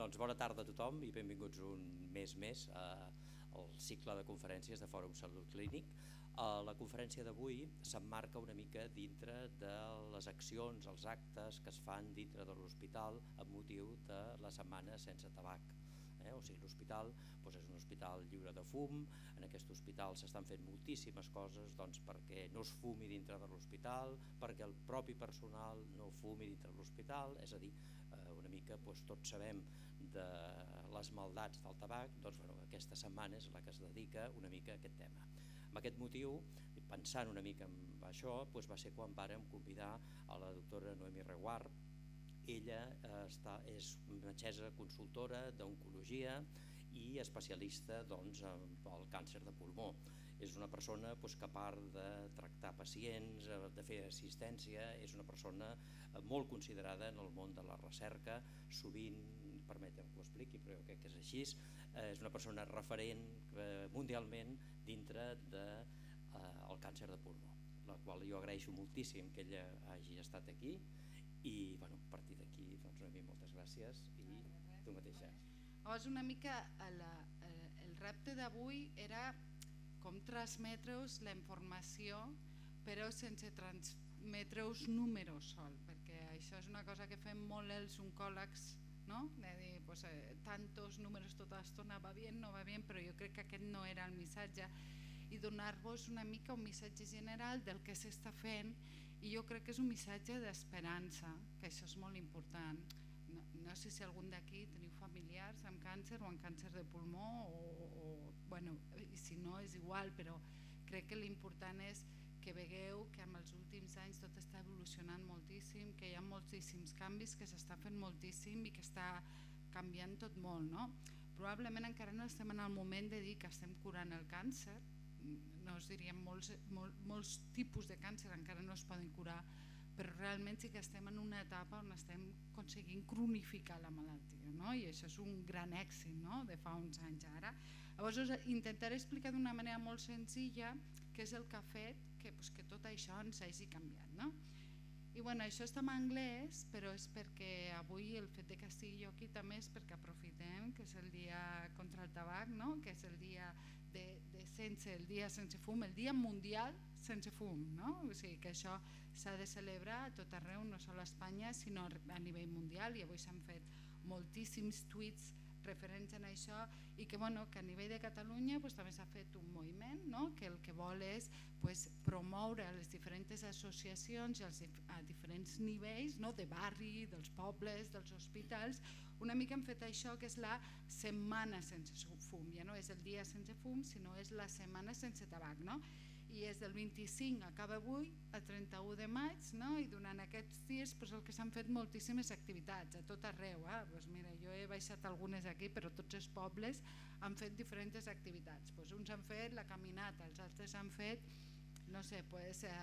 Doncs bona tarda a tothom i benvinguts un mes més al cicle de conferències de Fòrum Salut Clínic. La conferència d'avui s'emmarca una mica dintre de les accions, els actes que es fan dintre de l'hospital amb motiu de la setmana sense tabac. Eh? O sigui, l'hospital doncs és un hospital lliure de fum, en aquest hospital s'estan fent moltíssimes coses doncs, perquè no es fumi dintre de l'hospital, perquè el propi personal no fumi dintre de l'hospital, és a dir, eh, una mica doncs, tots sabem de les maldats del tabac, doncs bueno, aquesta setmana és la que es dedica una mica a aquest tema. Amb aquest motiu, pensant una mica en això, doncs va ser quan vàrem convidar a la doctora Noemi Reguard, ella eh, està, és metgessa consultora d'oncologia i especialista doncs, pel càncer de pulmó. És una persona doncs, que a part de tractar pacients, eh, de fer assistència, és una persona eh, molt considerada en el món de la recerca, sovint, permetem que ho expliqui, però jo crec que és així, és una persona referent mundialment dintre del de, el càncer de pulmó, la qual jo agraeixo moltíssim que ella hagi estat aquí i bueno, a partir d'aquí doncs, una moltes gràcies i tu mateixa. Llavors una mica el, el repte d'avui era com transmetre-us la informació però sense transmetre-us números sol, perquè això és una cosa que fem molt els oncòlegs, no? de dir, pues, eh, tantos números tota l'estona va bé, no va bé, però jo crec que aquest no era el missatge i donar-vos una mica un missatge general del que s'està fent i jo crec que és un missatge d'esperança, que això és molt important. No, no sé si algun d'aquí teniu familiars amb càncer o amb càncer de pulmó o, o bueno, si no és igual, però crec que l'important és que vegueu que amb els últims anys tot està evolucionant moltíssim, que hi ha moltíssims canvis, que s'està fent moltíssim i que està canviant tot molt. No? Probablement encara no estem en el moment de dir que estem curant el càncer, no us diríem molts, molts, molts tipus de càncer encara no es poden curar, però realment sí que estem en una etapa on estem aconseguint cronificar la malaltia no? i això és un gran èxit no? de fa uns anys ara. Llavors us intentaré explicar d'una manera molt senzilla què és el que ha fet que, pues, que tot això ens hagi canviat. No? I bueno, això està en anglès, però és perquè avui el fet de que estigui jo aquí també és perquè aprofitem que és el dia contra el tabac, no? que és el dia de, de sense el dia sense fum, el dia mundial sense fum, no? O sigui que això s'ha de celebrar a tot arreu, no sols a Espanya, sinó a nivell mundial i avui s'han fet moltíssims tuits referents en això i que, bueno, que a nivell de Catalunya pues, també s'ha fet un moviment no? que el que vol és pues, promoure les diferents associacions i els, a diferents nivells no? de barri, dels pobles, dels hospitals, una mica hem fet això que és la setmana sense fum, ja no és el dia sense fum, sinó és la setmana sense tabac. No? I és del 25 acaba avui a 31 de maig no? i durant aquests dies pues, el que s'han fet moltíssimes activitats a tot arreu eh? pues mira, jo he baixat algunes aquí però tots els pobles han fet diferents activitats pues, uns han fet la caminata, els altres han fet no sé, pues, eh,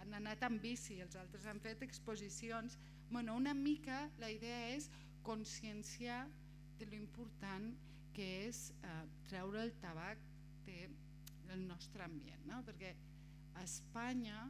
han anat amb bici els altres han fet exposicions bueno, una mica la idea és conscienciar de lo important que és eh, treure el tabac de el nostre ambient, no? perquè a Espanya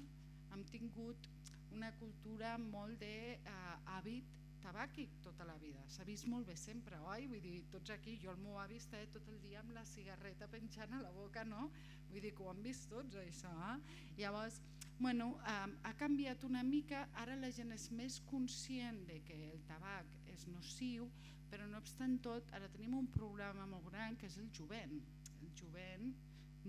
hem tingut una cultura molt d'hàbit eh, tabàquic tota la vida, s'ha vist molt bé sempre, oi? Vull dir, tots aquí, jo el meu avi està tot el dia amb la cigarreta penjant a la boca, no? Vull dir que ho han vist tots, això. Eh? Llavors, bueno, eh, ha canviat una mica, ara la gent és més conscient de que el tabac és nociu, però no obstant tot, ara tenim un problema molt gran que és el jovent. El jovent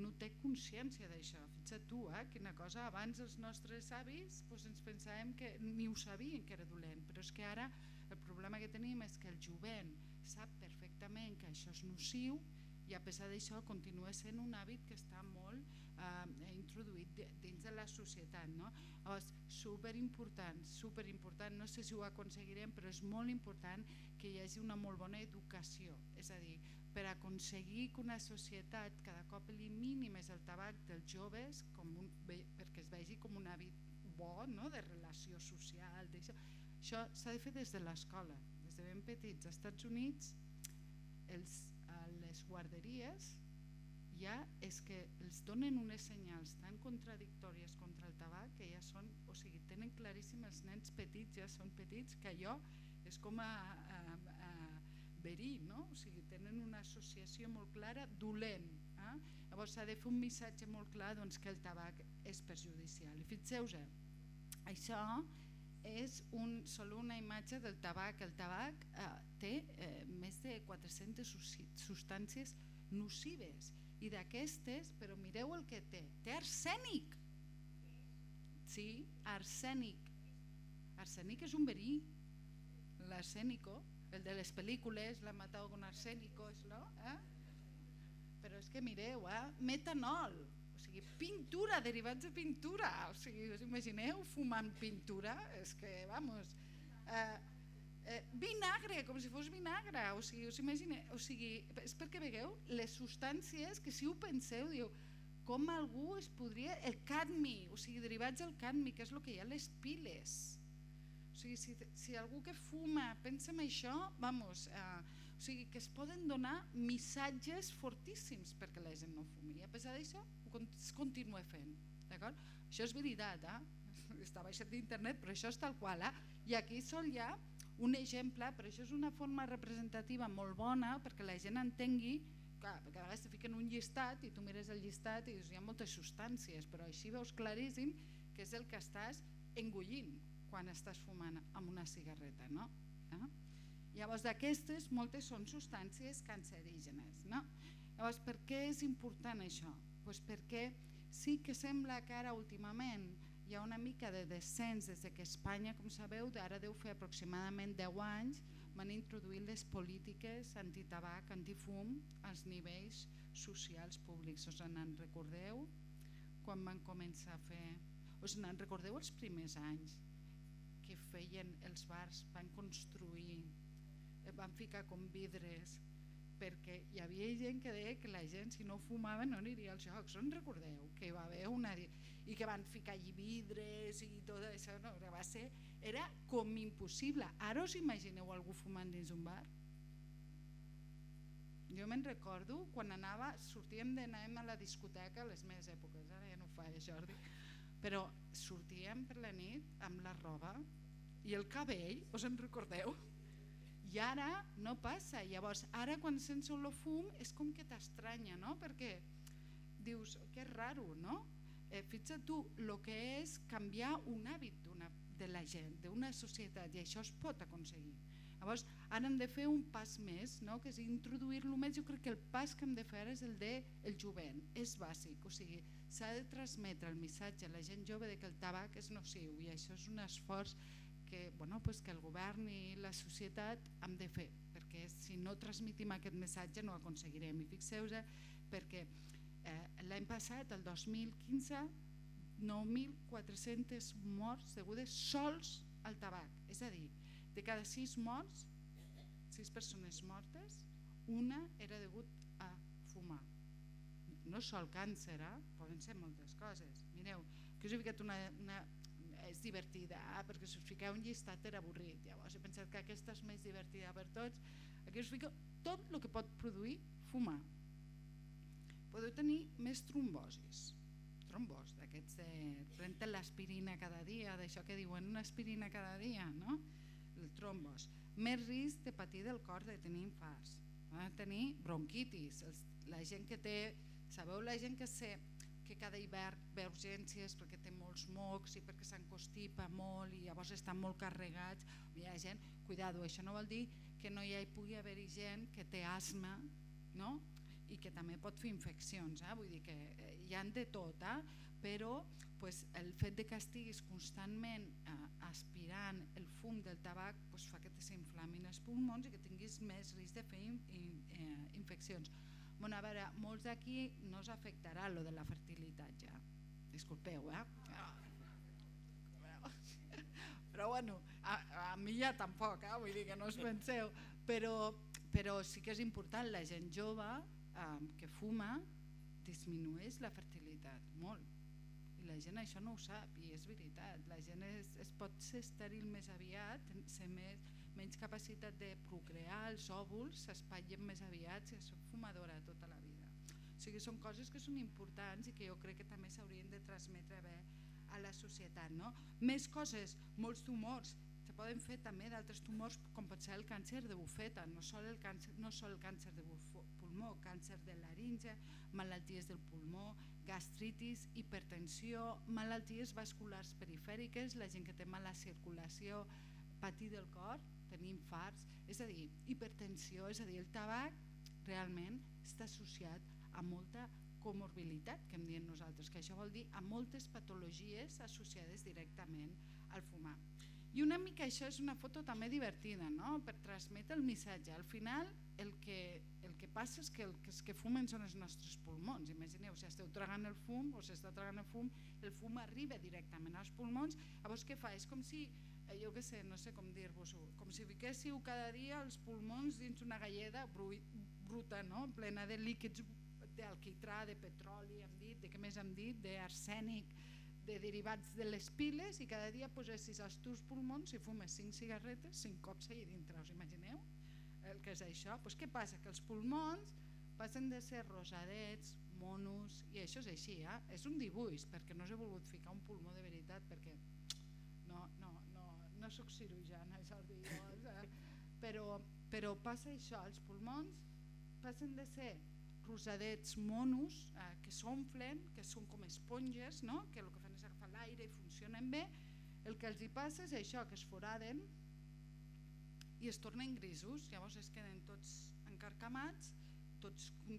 no té consciència d'això. Fixa't tu, eh, quina cosa, abans els nostres avis doncs ens pensàvem que ni ho sabien que era dolent, però és que ara el problema que tenim és que el jovent sap perfectament que això és nociu i a pesar d'això continua sent un hàbit que està molt eh, introduït dins de la societat. No? Llavors, superimportant, superimportant, no sé si ho aconseguirem, però és molt important que hi hagi una molt bona educació, és a dir, per aconseguir que una societat cada cop elimini més el tabac dels joves com un, perquè es vegi com un hàbit bo no? de relació social. Això s'ha de fer des de l'escola, des de ben petits. Als Estats Units els, a les guarderies ja és que els donen unes senyals tan contradictòries contra el tabac que ja són, o sigui, tenen claríssim els nens petits, ja són petits, que allò és com a, a, a verí, no? o sigui, tenen una associació molt clara dolent. Eh? Llavors s'ha de fer un missatge molt clar doncs, que el tabac és perjudicial. I fixeu-vos, això és un, sol una imatge del tabac. El tabac eh, té eh, més de 400 substàncies nocives i d'aquestes, però mireu el que té, té arsènic. Sí, arsènic. Arsènic és un verí. L'arsènico, de les pel·lícules, l'ha matat con arsènico, no? Eh? Però és que mireu, eh? metanol, o sigui, pintura, derivats de pintura, o sigui, us imagineu fumant pintura? És que, vamos, eh, eh, vinagre, com si fos vinagre, o sigui, us imagineu, o sigui, és perquè vegueu les substàncies que si ho penseu, diu, com algú es podria... El cadmi, o sigui, derivats del cadmi, que és el que hi ha a les piles. O sigui, si, si algú que fuma pensa en això, vamos, eh, o sigui, que es poden donar missatges fortíssims perquè la gent no fumi. I a pesar d'això, es continua fent. Això és veritat, eh? està baixat d'internet, però això és tal qual. Eh? I aquí sol hi ha un exemple, però això és una forma representativa molt bona perquè la gent entengui clar, perquè a vegades te fiquen un llistat i tu mires el llistat i dius hi ha moltes substàncies, però així veus claríssim que és el que estàs engullint quan estàs fumant amb una cigarreta. No? Eh? Llavors d'aquestes moltes són substàncies cancerígenes. No? Llavors per què és important això? pues perquè sí que sembla que ara últimament hi ha una mica de descens des de que Espanya, com sabeu, ara deu fer aproximadament 10 anys, van introduir les polítiques antitabac, antifum als nivells socials públics. Us en recordeu quan van començar a fer... Us en recordeu els primers anys que feien els bars, van construir, van ficar com vidres perquè hi havia gent que deia que la gent si no fumava no aniria als jocs, on recordeu? Que va haver una... i que van ficar allí vidres i tot això, no, va ser, era com impossible. Ara us imagineu algú fumant dins un bar? Jo me'n recordo quan anava, sortíem d'anar a la discoteca a les meves èpoques, ara ja no ho fa eh, Jordi, però sortíem per la nit amb la roba i el cabell, us en recordeu? I ara no passa, llavors ara quan sents olor fum és com que t'estranya, no? Perquè dius, que és raro, no? Eh, fixa't tu, el que és canviar un hàbit de la gent, d'una societat, i això es pot aconseguir. Llavors, ara hem de fer un pas més, no? que és introduir-lo més. Jo crec que el pas que hem de fer és el de el jovent, és bàsic, o sigui, s'ha de transmetre el missatge a la gent jove de que el tabac és nociu i això és un esforç que, bueno, pues que el govern i la societat hem de fer, perquè si no transmitim aquest missatge no ho aconseguirem. I fixeu vos perquè eh, l'any passat, el 2015, 9.400 morts degudes sols al tabac. És a dir, de cada 6 morts, 6 persones mortes, una era degut a fumar. No sol càncer, eh? poden ser moltes coses. Mireu, que us he ficat una, una, és divertida, eh? perquè si us fiqueu un llistat era avorrit. Llavors he pensat que aquesta és més divertida per tots. Aquí us fico tot el que pot produir fumar. Podeu tenir més trombosis, trombos, d'aquests de prendre l'aspirina cada dia, d'això que diuen una aspirina cada dia, no? Trombos. Més risc de patir del cor, de tenir infarts, de tenir bronquitis. La gent que té, sabeu la gent que sé que cada hivern ve urgències perquè té molts mocs i perquè s'encostipa molt i llavors estan molt carregats. Hi ha gent, cuidado, això no vol dir que no hi pugui haver-hi gent que té asma no? I que també pot fer infeccions, eh? vull dir que eh, hi han de tot, eh? però pues, el fet de que estiguis constantment eh, aspirant el fum del tabac pues, fa que te s'inflamin els pulmons i que tinguis més risc de fer in, in, eh, infeccions. Bueno, a veure, molts d'aquí no us afectarà lo de la fertilitat ja. Disculpeu, eh? Però bueno, a, a mi ja tampoc, eh? vull dir que no us penseu, però, però sí que és important, la gent jove eh, que fuma disminueix la fertilitat, molt. I la gent això no ho sap i és veritat, la gent es, es pot ser estèril més aviat, ser més, menys capacitat de procrear, els òvuls s'espatllen més aviat si és fumadora tota la vida. O sigui, són coses que són importants i que jo crec que també s'haurien de transmetre bé a la societat. No? Més coses, molts tumors. poden fer també d'altres tumors com pot ser el càncer de bufeta, no sol el càncer, no sol el càncer de pulmó, càncer de laringe, malalties del pulmó, gastritis, hipertensió, malalties vasculars perifèriques, la gent que té mala circulació, patir del cor, tenir infarts, és a dir, hipertensió, és a dir, el tabac realment està associat a molta comorbilitat, que em diem nosaltres, que això vol dir a moltes patologies associades directament al fumar. I una mica això és una foto també divertida, no? per transmetre el missatge. Al final el que, que passa és que el que, els que fumen són els nostres pulmons. Imagineu, si esteu tragant el fum o s'està tragant el fum, el fum arriba directament als pulmons, llavors què fa? És com si, eh, jo què sé, no sé com dir-vos-ho, com si fiquéssiu cada dia els pulmons dins una galleda bruta, no? plena de líquids d'alquitrà, de petroli, hem dit, de què més hem dit, d'arsènic, de derivats de les piles i cada dia posessis als teus pulmons i fumes 5 cigarretes 5 cops allà dintre, us imagineu el que és això? Pues què passa? Que els pulmons passen de ser rosadets, monos, i això és així, eh? és un dibuix, perquè no us he volgut ficar un pulmó de veritat, perquè no, no, no, no sóc cirurgiana, Jordi, jo, eh? però, però passa això, els pulmons passen de ser rosadets monos eh, que s'omflen, que són com esponges, no? que el que fan és agafar l'aire i funcionen bé, el que els hi passa és això, que es foraden i es tornen grisos, llavors es queden tots encarcamats, tots com,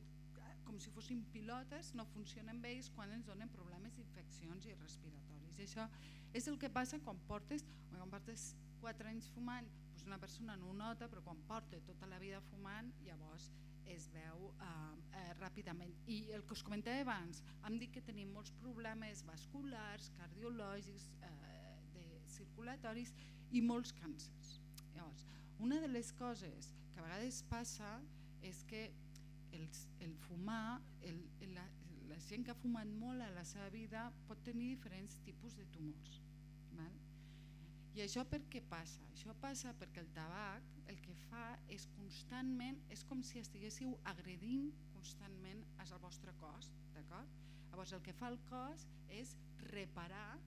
com si fossin pilotes, no funcionen bé quan ens donen problemes d'infeccions i respiratoris. I això és el que passa quan portes, quan portes 4 anys fumant, doncs una persona no ho nota, però quan porta tota la vida fumant, llavors es veu eh, eh, ràpidament. I el que us comentava abans, hem dit que tenim molts problemes vasculars, cardiològics, eh, de circulatoris i molts càncers. Llavors, una de les coses que a vegades passa és que el, el fumar, el, la, la gent que ha fumat molt a la seva vida pot tenir diferents tipus de tumors. Val? I això per què passa? Això passa perquè el tabac el que fa és constantment, és com si estiguéssiu agredint constantment al vostre cos, d'acord? Llavors el que fa el cos és reparar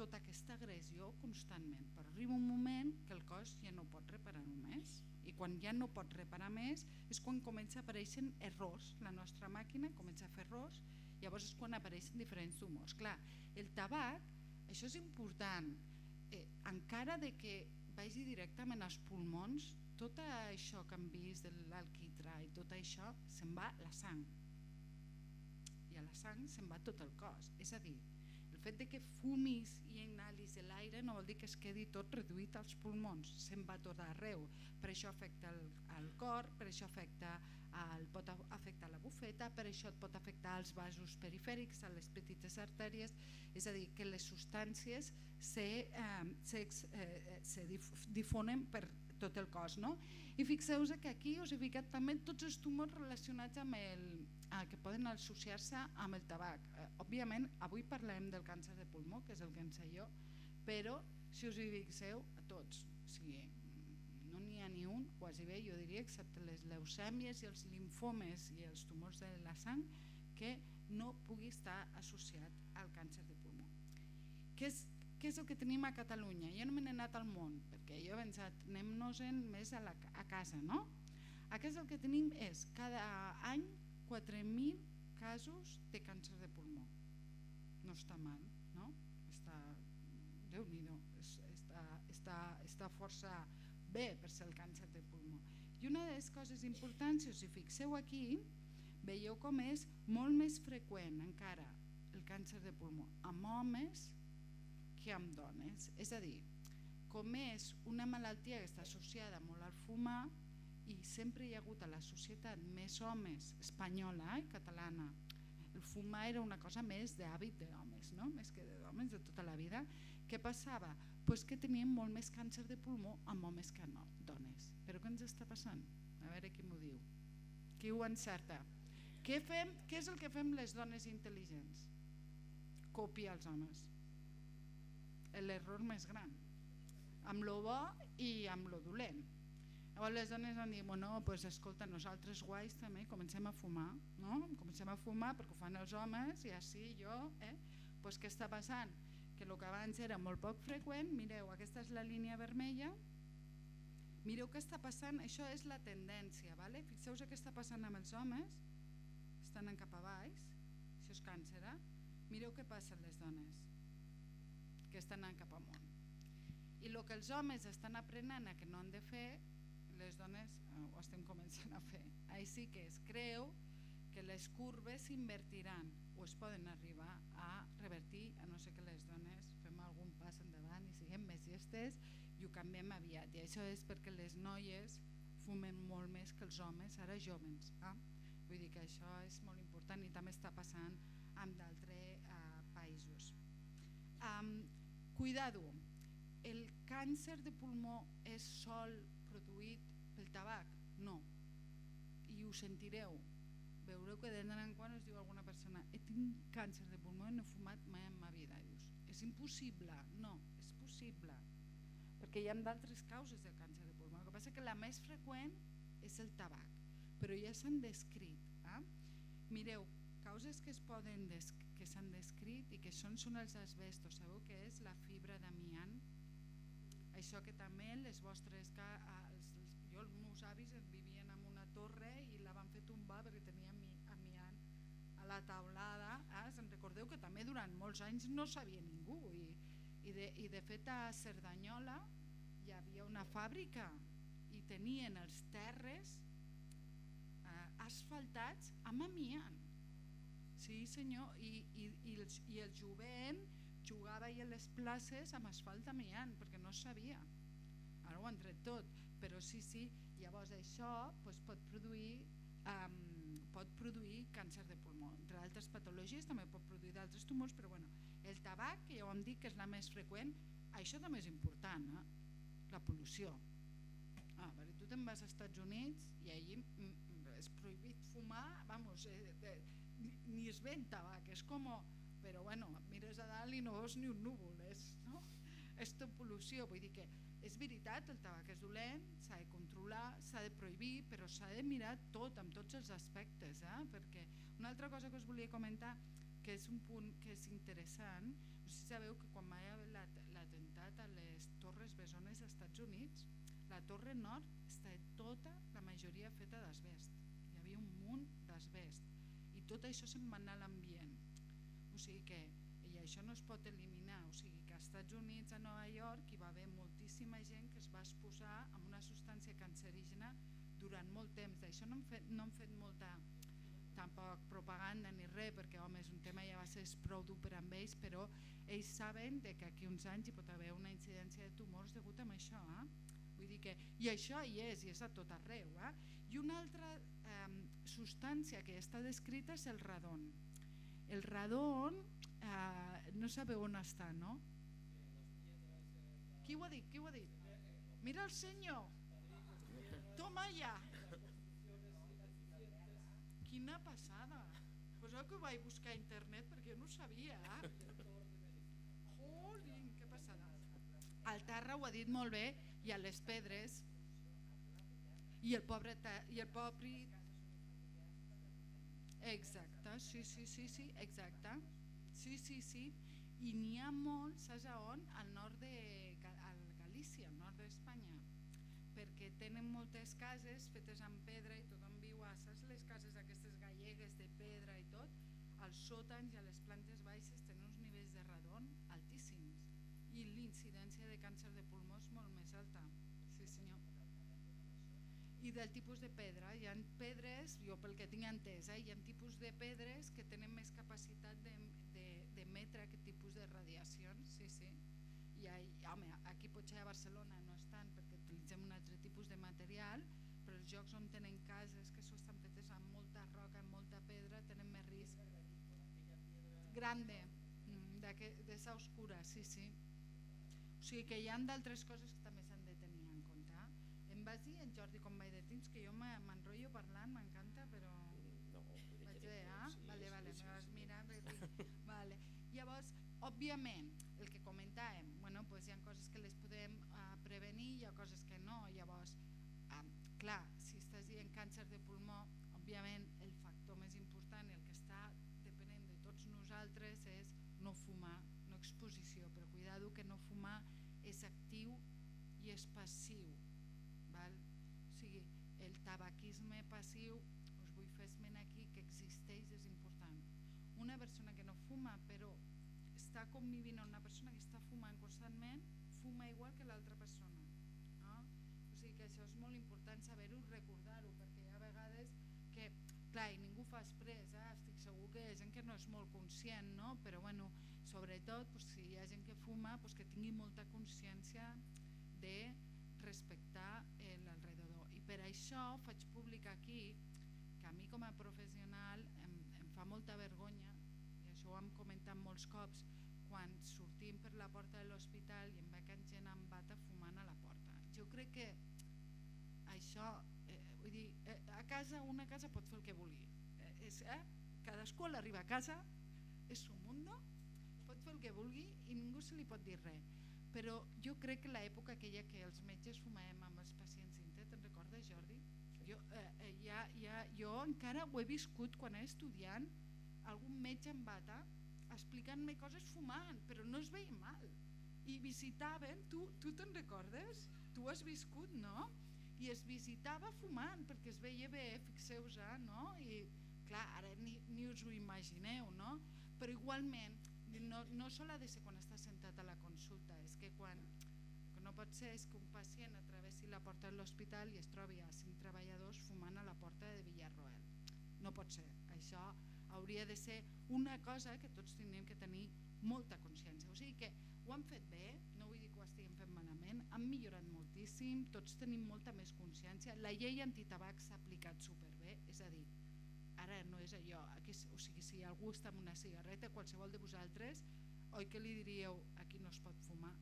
tota aquesta agressió constantment, però arriba un moment que el cos ja no pot reparar només i quan ja no pot reparar més és quan comença a aparèixer errors, la nostra màquina comença a fer errors, llavors és quan apareixen diferents tumors. Clar, el tabac, això és important, eh, encara de que vagi directament als pulmons, tot això que hem vist de l'alquitrà i tot això se'n va la sang. I a la sang se'n va tot el cos. És a dir, fet de que fumis i inhalis l'aire no vol dir que es quedi tot reduït als pulmons, se'n va tot arreu. Per això afecta el, el cor, per això afecta el, pot afectar la bufeta, per això et pot afectar els vasos perifèrics, a les petites artèries, és a dir, que les substàncies se, eh, se, eh, se difonen per tot el cos. No? I fixeu que aquí us he ficat també tots els tumors relacionats amb el, eh, que poden associar-se amb el tabac. Eh, òbviament, avui parlem del càncer de pulmó, que és el que en sé jo, però si us hi fixeu, a tots. O sigui, no n'hi ha ni un, quasi bé, jo diria, excepte les leucèmies i els linfomes i els tumors de la sang, que no pugui estar associat al càncer de pulmó. Què és, què és el que tenim a Catalunya? Jo no me n'he anat al món, perquè jo he pensat, anem-nos-en més a, la, a casa, no? A casa el que tenim és cada any 4.000 casos de càncer de pulmó. No està mal, no? Està, déu nhi està, està, està força bé per ser el càncer de pulmó. I una de les coses importants, si us hi fixeu aquí, veieu com és molt més freqüent encara el càncer de pulmó amb homes que amb dones. És a dir, com és una malaltia que està associada molt al fumar i sempre hi ha hagut a la societat més homes, espanyola i eh, catalana, el fumar era una cosa més d'hàbit d'homes, no? més que d'homes de tota la vida, què passava? pues que tenien molt més càncer de pulmó amb homes que no, dones. Però què ens està passant? A veure qui m'ho diu. Qui ho encerta? Què, fem, què és el que fem les dones intel·ligents? Copiar els homes. L'error més gran. Amb lo bo i amb lo dolent. Llavors les dones van dir, bueno, pues, escolta, nosaltres guais també comencem a fumar, no? Comencem a fumar perquè ho fan els homes i així jo, eh? Pues què està passant? que el que abans era molt poc freqüent, mireu, aquesta és la línia vermella, mireu què està passant, això és la tendència, vale? fixeu-vos què està passant amb els homes, estan anant cap a baix, això és càncer, eh? mireu què passa amb les dones, que estan anant cap amunt. I el que els homes estan aprenent a que no han de fer, les dones eh, ho estem començant a fer. Així que es creu que les curves s'invertiran o es poden arribar a revertir a no ser que les dones fem algun pas endavant i siguem més llestes i ho canviem aviat. I això és perquè les noies fumen molt més que els homes, ara jovens. Eh? Vull dir que això és molt important i també està passant en d'altres eh, països. Um, cuidado, el càncer de pulmó és sol tabac? No. I ho sentireu. Veureu que de tant en quan us diu alguna persona he tinc càncer de pulmó i no he fumat mai en ma vida. Dius, és impossible. No, és possible. Perquè hi ha d'altres causes del càncer de pulmó. El que passa que la més freqüent és el tabac. Però ja s'han descrit. Eh? Mireu, causes que es poden que s'han descrit i que són, són els asbestos. Sabeu què és la fibra d'amiant? Això que també les vostres... els meus avis vivien en una torre i la van fer tombar perquè tenia amiant a la taulada. Eh? Se'n recordeu que també durant molts anys no sabia ningú i, i, de, i de fet a Cerdanyola hi havia una fàbrica i tenien els terres eh, asfaltats amb amiant. Sí senyor, i, i, i, el, i el jovent jugava a les places amb asfalt amiant perquè no sabia. Ara ho han tret tot, però sí, sí, llavors això doncs, pot produir um, pot produir càncer de pulmó. Entre altres patologies també pot produir d'altres tumors, però bueno, el tabac, que ja ho hem dit que és la més freqüent, això també és important, eh? la pol·lució. Ah, perquè tu te'n vas als Estats Units i allí és prohibit fumar, vamos, eh, de, ni, ni es ven tabac, és com però bueno, mires a dalt i no veus ni un núvol, és, no? és tot pol·lució, vull dir que és veritat, el tabac és dolent, s'ha de controlar, s'ha de prohibir, però s'ha de mirar tot, amb tots els aspectes, eh? perquè una altra cosa que us volia comentar, que és un punt que és interessant, no sé si sabeu que quan va haver l'atemptat a les Torres Besones als Estats Units, la Torre Nord està tota, la majoria feta d'asbest, hi havia un munt d'asbest, i tot això se'n va anar a l'ambient, o sigui que i això no es pot eliminar, o sigui que als Estats Units, a Nova York, hi va haver moltíssima gent que es va exposar amb una substància cancerígena durant molt temps. D'això no, hem fet, no hem fet molta tampoc propaganda ni res, perquè home, és un tema ja va ser prou dur per amb ells, però ells saben de que aquí uns anys hi pot haver una incidència de tumors degut a això. Eh? Vull dir que, I això hi és, i és a tot arreu. Eh? I una altra eh, substància que està descrita és el radon. El radon eh, no sabeu on està, no? Qui ho ha dit? Qui ho ha dit? Mira el senyor. Toma ja. Quina passada. Poseu que ho vaig buscar a internet perquè jo no ho sabia. Jolín, que passada. El Terra ho ha dit molt bé i a les pedres i el pobre i el pobre exacte, sí, sí, sí, sí, exacte sí, sí, sí i n'hi ha molts, saps on? al nord de Galícia, al nord d'Espanya perquè tenen moltes cases fetes amb pedra i tothom viu a saps les cases aquestes gallegues de pedra i tot als sòtans i a les plantes baixes tenen uns nivells de radon altíssims. I l'incidència de càncer de pulmó és molt més alta. Sí senyor. I del tipus de pedra hi ha pedres, jo pel que tinc entès eh, hi ha tipus de pedres que tenen més capacitat d'emetre aquest tipus de radiacions. Sí, sí. I home, aquí potser a Barcelona no estan perquè utilitzem un altre tipus de material però els jocs on tenen cases que estan fetes amb molta roca, amb molta pedra tenen més risc grande mm, d'essa oscura, sí, sí o sigui que hi ha d'altres coses que també s'han de tenir en compte em vas dir en Jordi com vaig de temps que jo m'enrotllo parlant, m'encanta però no, vaig bé, ah? Sí, vale, vale, sí, sí, sí. mira vale. llavors, òbviament el que comentàvem, pues hi ha coses que les podem uh, prevenir hi ha coses que no, llavors uh, clar, si estàs dient càncer de pulmó òbviament el factor més important el que està depenent de tots nosaltres és no fumar, no exposició no fumar és actiu i és passiu. Val? O sigui, el tabaquisme passiu, us vull fer esment aquí que existeix, és important. Una persona que no fuma però està convivint amb una persona que està fumant constantment, fuma igual que l'altra persona. No? O sigui que això és molt important saber-ho, recordar-ho, perquè hi ha vegades que, clar, i ningú fa express, eh? estic segur que hi ha gent que no és molt conscient, no? però bueno, sobretot pues, si hi ha gent que fuma pues, que tingui molta consciència de respectar l'alrededor i per això faig públic aquí que a mi com a professional em, em fa molta vergonya i això ho hem comentat molts cops quan sortim per la porta de l'hospital i em veig gent amb bata fumant a la porta jo crec que això eh, vull dir, eh, a casa una casa pot fer el que vulgui eh, és, eh? cadascú a l'arribar a casa és un mundo pot fer el que vulgui i ningú se li pot dir res però jo crec que l'època aquella que els metges fumàvem amb els pacients INTE, te'n recordes Jordi? Jo, eh, eh, ja, ja, jo encara ho he viscut quan era estudiant algun metge en bata explicant-me coses fumant, però no es veia mal i visitaven, tu, tu te'n recordes? Tu has viscut, no? I es visitava fumant perquè es veia bé, fixeu-vos, no? I clar, ara ni, ni us ho imagineu, no? Però igualment, no, no sol ha de ser quan està sentat a la consulta, és que quan que no pot ser és que un pacient atravessi la porta de l'hospital i es trobi a cinc treballadors fumant a la porta de Villarroel. No pot ser. Això hauria de ser una cosa que tots tindríem que tenir molta consciència. O sigui que ho han fet bé, no vull dir que ho estiguem fent malament, han millorat moltíssim, tots tenim molta més consciència. La llei antitabac s'ha aplicat superbé, és a dir, ara no és allò, aquí, o sigui, si algú està amb una cigarreta, qualsevol de vosaltres, oi que li diríeu aquí no es pot fumar,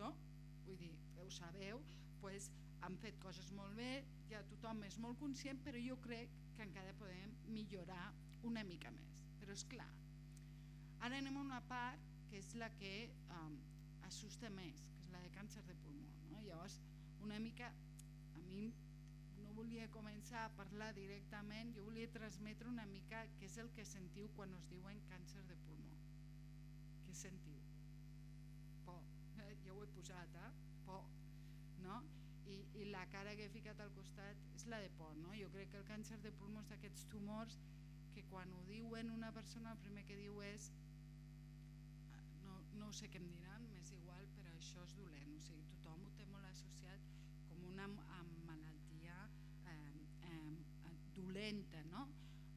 no? Vull dir, ho sabeu, pues, han fet coses molt bé, ja tothom és molt conscient, però jo crec que encara podem millorar una mica més. Però és clar, ara anem a una part que és la que um, assusta més, que és la de càncer de pulmó. No? Llavors, una mica, a mi no volia començar a parlar directament, jo volia transmetre una mica què és el que sentiu quan us diuen càncer de pulmó. Què sentiu? Por. Eh, jo ho he posat, eh? Por. No? I, I la cara que he ficat al costat és la de por. No? Jo crec que el càncer de pulmó és d'aquests tumors que quan ho diuen una persona el primer que diu és no, no sé què em diran, m'és igual, però això és dolent. O sigui, tothom ho té molt associat com una malaltia eh, eh, dolenta, no?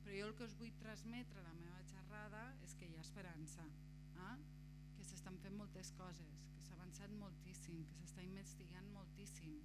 Però jo el que us vull transmetre a la meva xerrada és que hi ha esperança, eh? que s'estan fent moltes coses, que s'ha avançat moltíssim, que s'està investigant moltíssim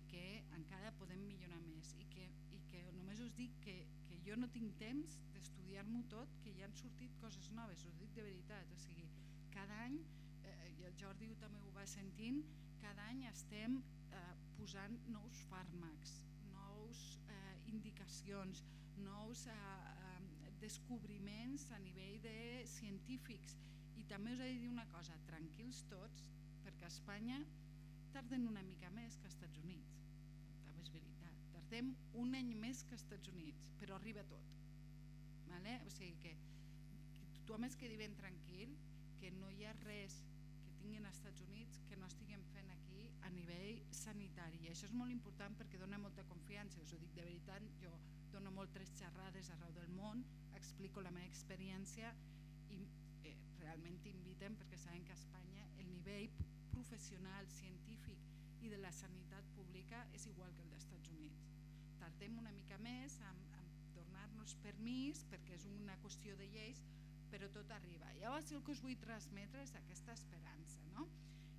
i que encara podem millorar més i que, i que només us dic que jo no tinc temps d'estudiar-m'ho tot, que ja han sortit coses noves, us dic de veritat, o sigui, cada any, eh, i el Jordi també ho va sentint, cada any estem eh, posant nous fàrmacs, nous eh, indicacions, nous eh, eh, descobriments a nivell de científics. I també us he de dir una cosa, tranquils tots, perquè a Espanya tarden una mica més que als Estats Units, també és veritat, tardem un any més que als Estats Units, però arriba tot. Vale? O sigui que, que tothom es quedi ben tranquil, que no hi ha res que tinguin als Estats Units que no estiguem fent aquí a nivell sanitari i això és molt important perquè dona molta confiança, us ho dic de veritat, jo dono moltes xerrades arreu del món, explico la meva experiència i eh, realment t'inviten perquè saben que a Espanya el nivell professional, científic i de la sanitat pública és igual que el dels Estats Units. Tardem una mica més en, en donar-nos permís perquè és una qüestió de lleis, però tot arriba. Llavors el que us vull transmetre és aquesta esperança. No?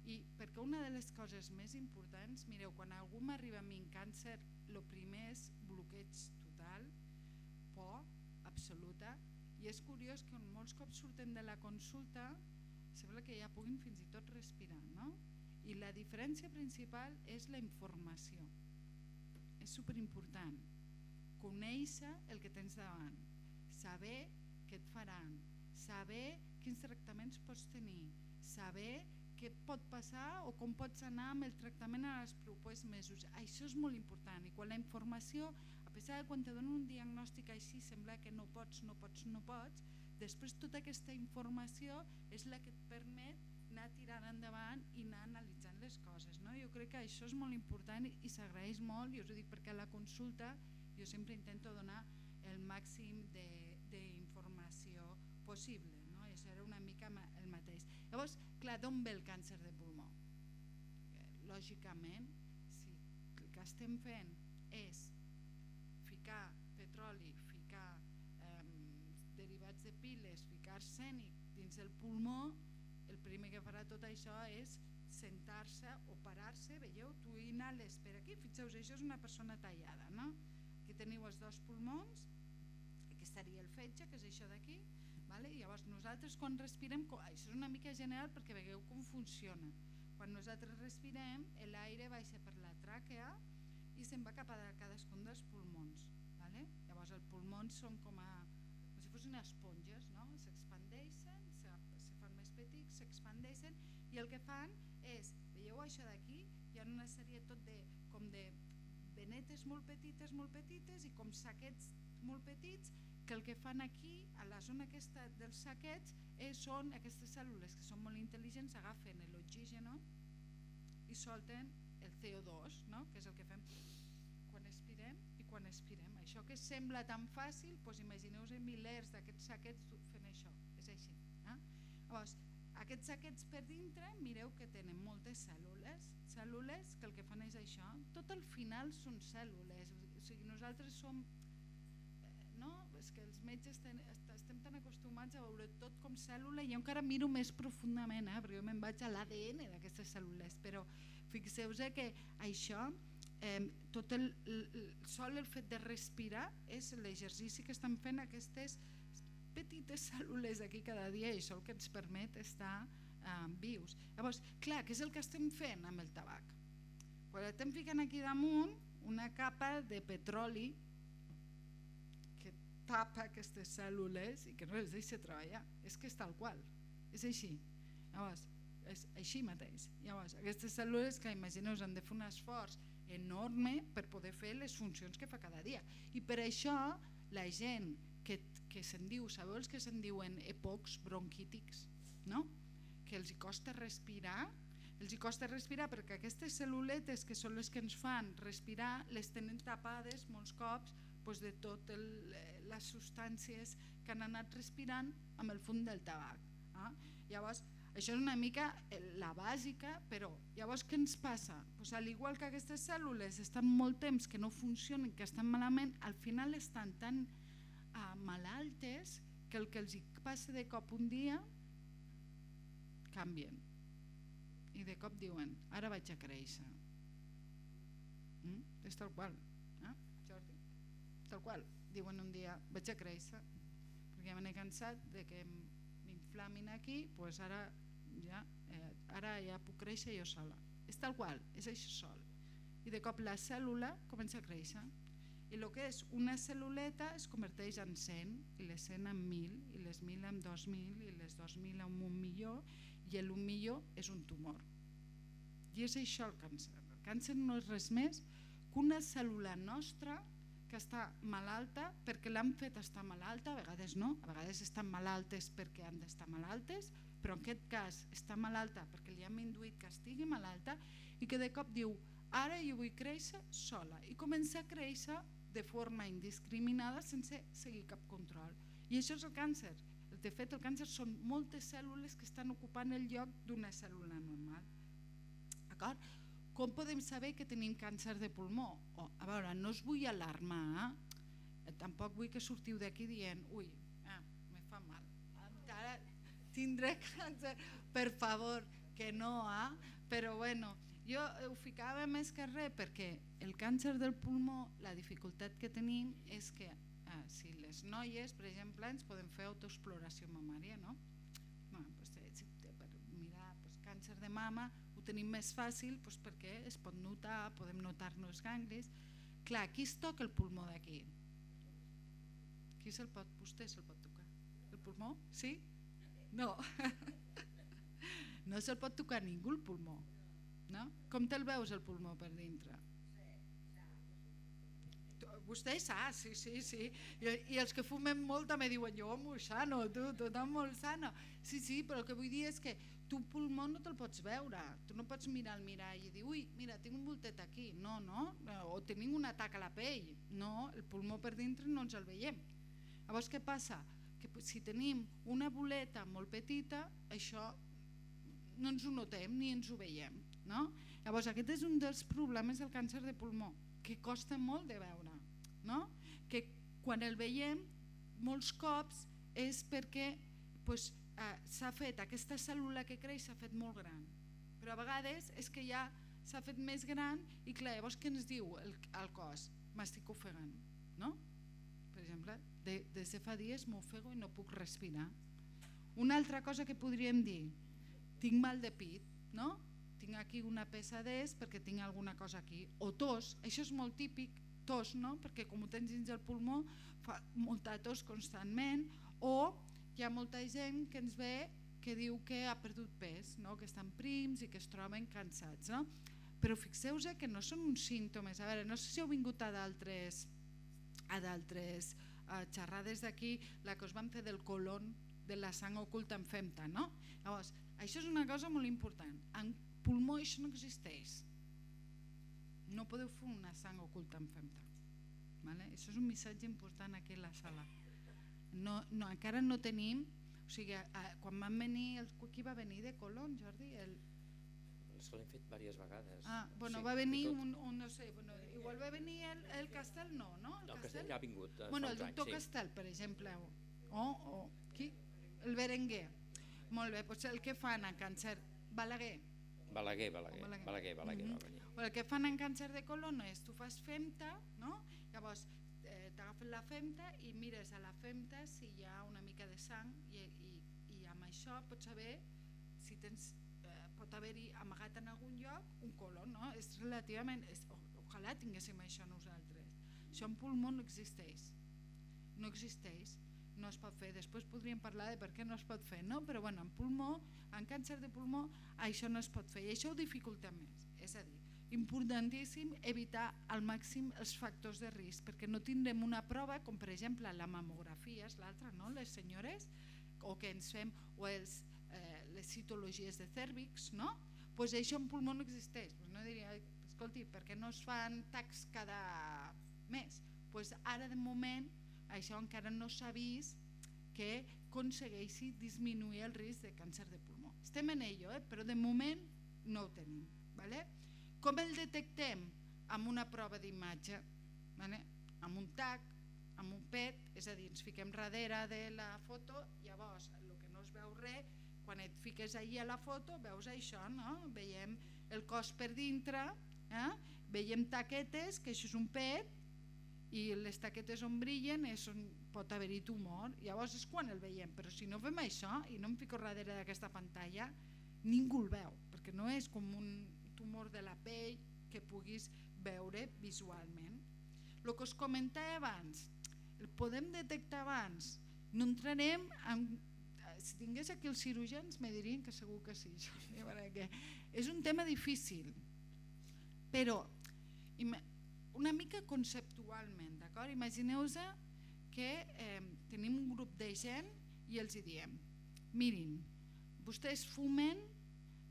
I perquè una de les coses més importants, mireu, quan algú m'arriba a mi en càncer, el primer és bloqueig total, por absoluta, i és curiós que molts cops surten de la consulta sembla que ja puguin fins i tot respirar, no? I la diferència principal és la informació. És superimportant. Conèixer el que tens davant, saber què et faran, saber quins tractaments pots tenir, saber què pot passar o com pots anar amb el tractament en els propers mesos. Això és molt important i quan la informació, a pesar de quan te donen un diagnòstic així, sembla que no pots, no pots, no pots, després tota aquesta informació és la que et permet anar tirant endavant i anar analitzant les coses. No? Jo crec que això és molt important i s'agraeix molt, i us ho dic perquè a la consulta jo sempre intento donar el màxim d'informació possible. No? Això era una mica el mateix. Llavors, clar, d'on ve el càncer de pulmó? Lògicament, si el que estem fent és ficar petroli, ficar eh, derivats de piles, ficar arsènic dins el pulmó, el primer que farà tot això és sentar-se o parar-se, veieu, tu inhales per aquí, fixeu això és una persona tallada, no? Aquí teniu els dos pulmons, aquí estaria el fetge, que és això d'aquí, vale? i llavors nosaltres quan respirem, això és una mica general perquè veieu com funciona, quan nosaltres respirem l'aire baixa per la tràquea i se'n va cap a cadascun dels pulmons, vale? llavors els pulmons són com, a, com si fossin esponges, no? s'expandeixen, se, se fan més petits, s'expandeixen i el que fan és, veieu això d'aquí? Hi ha una sèrie tot de, com de venetes molt petites, molt petites i com saquets molt petits que el que fan aquí, a la zona aquesta dels saquets, és, eh, són aquestes cèl·lules que són molt intel·ligents, agafen l'oxigen i solten el CO2, no? que és el que fem quan expirem i quan expirem. Això que sembla tan fàcil, doncs imagineu-vos milers d'aquests saquets fent això, és així. Eh? Llavors, aquests saquets per dintre, mireu que tenen moltes cèl·lules, cèl·lules que el que fan és això. Tot al final són cèl·lules, o sigui, nosaltres som no? És que els metges ten, estem tan acostumats a veure tot com cèl·lula i jo encara miro més profundament, eh? perquè jo me'n vaig a l'ADN d'aquestes cèl·lules, però fixeu-vos que això, eh, tot el, el, sol el fet de respirar és l'exercici que estan fent aquestes petites cèl·lules aquí cada dia i això el que ens permet estar eh, vius. Llavors, clar, què és el que estem fent amb el tabac? Quan estem ficant aquí damunt una capa de petroli tapa aquestes cèl·lules i que no les deixa treballar. És que és tal qual, és així. Llavors, és així mateix. Llavors, aquestes cèl·lules que imagineu han de fer un esforç enorme per poder fer les funcions que fa cada dia. I per això la gent que, que se'n diu, sabeu els que se'n diuen epocs bronquítics, no? que els hi costa respirar, els hi costa respirar perquè aquestes cèl·luletes que són les que ens fan respirar les tenen tapades molts cops doncs, de totes les substàncies que han anat respirant amb el fum del tabac. Eh? Llavors, això és una mica la bàsica, però llavors què ens passa? Pues, al igual que aquestes cèl·lules estan molt temps que no funcionen, que estan malament, al final estan tan malaltes que el que els passa de cop un dia canvien. I de cop diuen ara vaig a créixer. Mm? és tal qual tal qual, diuen un dia vaig a créixer perquè me n'he cansat de que m'inflamin aquí pues ara ja, eh, ara ja puc créixer jo sola. És tal qual, és això sol. I de cop la cèl·lula comença a créixer i el que és una cel·luleta es converteix en 100 i les 100 en 1.000 i les 1.000 en 2.000 i les 2.000 en un milió i el un milió és un tumor. I és això el càncer. El càncer no és res més que una cèl·lula nostra que està malalta perquè l'han fet estar malalta, a vegades no, a vegades estan malaltes perquè han d'estar malaltes, però en aquest cas està malalta perquè li hem induït que estigui malalta i que de cop diu ara jo vull créixer sola i comença a créixer de forma indiscriminada sense seguir cap control. I això és el càncer. De fet, el càncer són moltes cèl·lules que estan ocupant el lloc d'una cèl·lula normal. D'acord? Com podem saber que tenim càncer de pulmó? Oh, a veure, no us vull alarmar, eh? tampoc vull que sortiu d'aquí dient ui, ah, me fa mal, ara tindré càncer, per favor, que no, eh? però bueno, jo ho ficava més que res perquè el càncer del pulmó, la dificultat que tenim és que ah, si les noies, per exemple, ens podem fer autoexploració mamària, no? Bueno, pues, eh, per mirar pues, càncer de mama, tenim més fàcil doncs, perquè es pot notar, podem notar-nos ganglis. Clar, qui es toca el pulmó d'aquí? Qui se'l pot, vostè se'l pot tocar? El pulmó? Sí? No. no se'l pot tocar ningú el pulmó. No? Com te'l veus el pulmó per dintre? vostè sa, sí, sí, sí. I, I els que fumen molt també diuen jo molt sano, tu, tothom molt sano. Sí, sí, però el que vull dir és que tu pulmó no te'l pots veure, tu no pots mirar al mirall i dir ui, mira, tinc un voltet aquí, no, no, o tenim un atac a la pell, no, el pulmó per dintre no ens el veiem. Llavors què passa? Que si tenim una boleta molt petita, això no ens ho notem ni ens ho veiem. No? Llavors aquest és un dels problemes del càncer de pulmó, que costa molt de veure. No? Que quan el veiem molts cops és perquè pues, eh, s'ha fet, aquesta cèl·lula que creix s'ha fet molt gran. Però a vegades és que ja s'ha fet més gran i clar, llavors què ens diu el, el cos? M'estic ofegant. No? Per exemple, de, des de fa dies m'ofego i no puc respirar. Una altra cosa que podríem dir, tinc mal de pit, no? Tinc aquí una pesadès perquè tinc alguna cosa aquí, o tos, això és molt típic, tos, no? perquè com ho tens dins el pulmó fa molta tos constantment, o hi ha molta gent que ens ve que diu que ha perdut pes, no? que estan prims i que es troben cansats. No? Però fixeu-vos que no són uns símptomes, a veure, no sé si heu vingut a d'altres a d'altres uh, xerrades d'aquí, la que us van fer del colon, de la sang oculta en femta, no? Llavors, això és una cosa molt important. En pulmó això no existeix. No podeu fer una sang oculta en femta. Vale? Això és un missatge important aquí a la sala. No, no, encara no tenim, o sigui, a, quan van venir, el, qui va venir de Colón, Jordi? El... Que l'hem fet diverses vegades. Ah, bueno, sí, va venir un, un, no sé, bueno, igual va venir el, el Castel, no, no? El, el Castel ja ha vingut. Eh, bueno, el doctor anys, sí. Castel, per exemple, o, o qui? El Berenguer. Molt bé, doncs el que fan a càncer, Balaguer, Balaguer, Balaguer, Balaguer, Balaguer, Balaguer, mm -hmm. Balaguer. El que fan en càncer de colon és tu fas femta, no? llavors eh, t'agafen la femta i mires a la femta si hi ha una mica de sang i, i, i amb això pots saber si tens, eh, pot haver-hi amagat en algun lloc un colon, no? És relativament, és, ojalà tinguéssim això nosaltres. Això en pulmó no existeix, no existeix no es pot fer. Després podríem parlar de per què no es pot fer, no? però bueno, en pulmó, en càncer de pulmó, això no es pot fer i això ho dificulta més. És a dir, importantíssim evitar al màxim els factors de risc perquè no tindrem una prova com per exemple la mamografia és l'altra, no? les senyores o que ens fem o els, eh, les citologies de cèrvix no? pues això en pulmó no existeix pues no diria, escolti, per què no es fan tacs cada mes pues ara de moment això encara no s'ha vist que aconsegueixi disminuir el risc de càncer de pulmó. Estem en ello, eh? però de moment no ho tenim. Vale? Com el detectem? Amb una prova d'imatge, vale? amb un TAC, amb un PET, és a dir, ens fiquem darrere de la foto, llavors el que no es veu res, quan et fiques allí a la foto veus això, no? veiem el cos per dintre, eh? veiem taquetes, que això és un PET, i les taquetes on brillen és on pot haver-hi tumor. Llavors és quan el veiem però si no fem això i no em fico darrere d'aquesta pantalla ningú el veu perquè no és com un tumor de la pell que puguis veure visualment. El que us comentava abans el podem detectar abans. No entrarem en si tingués aquí els cirurgians me dirien que segur que sí és un tema difícil. Però una mica conceptualment, d'acord? Imagineu-vos que eh, tenim un grup de gent i els hi diem, mirin, vostès fumen,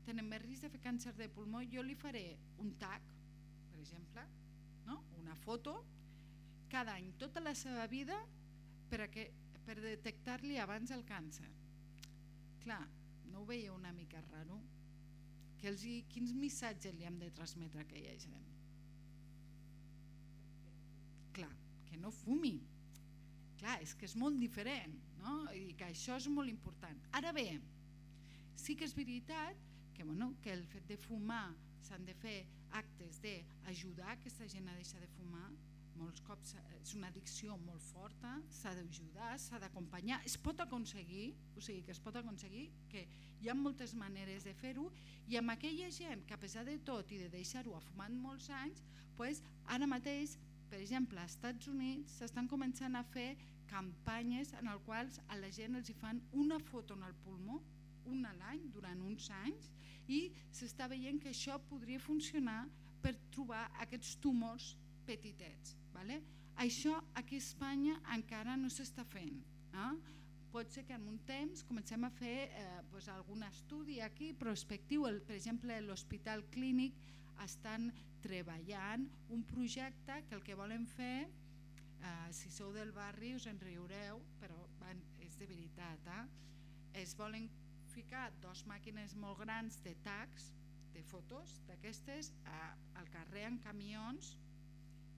tenen més risc de fer càncer de pulmó, jo li faré un tag, per exemple, no? una foto, cada any, tota la seva vida, per, a que, per detectar-li abans el càncer. Clar, no ho veieu una mica raro? Que els quins missatges li hem de transmetre a aquella gent? Clar, que no fumi. Clar, és que és molt diferent, no? I que això és molt important. Ara bé, sí que és veritat que, bueno, que el fet de fumar s'han de fer actes d'ajudar aquesta gent a deixar de fumar, molts cops és una addicció molt forta, s'ha d'ajudar, s'ha d'acompanyar, es pot aconseguir, o sigui que es pot aconseguir, que hi ha moltes maneres de fer-ho i amb aquella gent que a pesar de tot i de deixar-ho a fumant molts anys, pues, ara mateix per exemple, als Estats Units s'estan començant a fer campanyes en les quals a la gent els hi fan una foto en el pulmó, una a l'any, durant uns anys, i s'està veient que això podria funcionar per trobar aquests tumors petitets. Vale? Això aquí a Espanya encara no s'està fent. Eh? Pot ser que en un temps comencem a fer eh, pues, algun estudi aquí prospectiu. El, per exemple, l'Hospital Clínic estan treballant un projecte que el que volen fer, eh, si sou del barri us en riureu, però van, és de veritat, eh? es volen ficar dos màquines molt grans de tags, de fotos d'aquestes al carrer en camions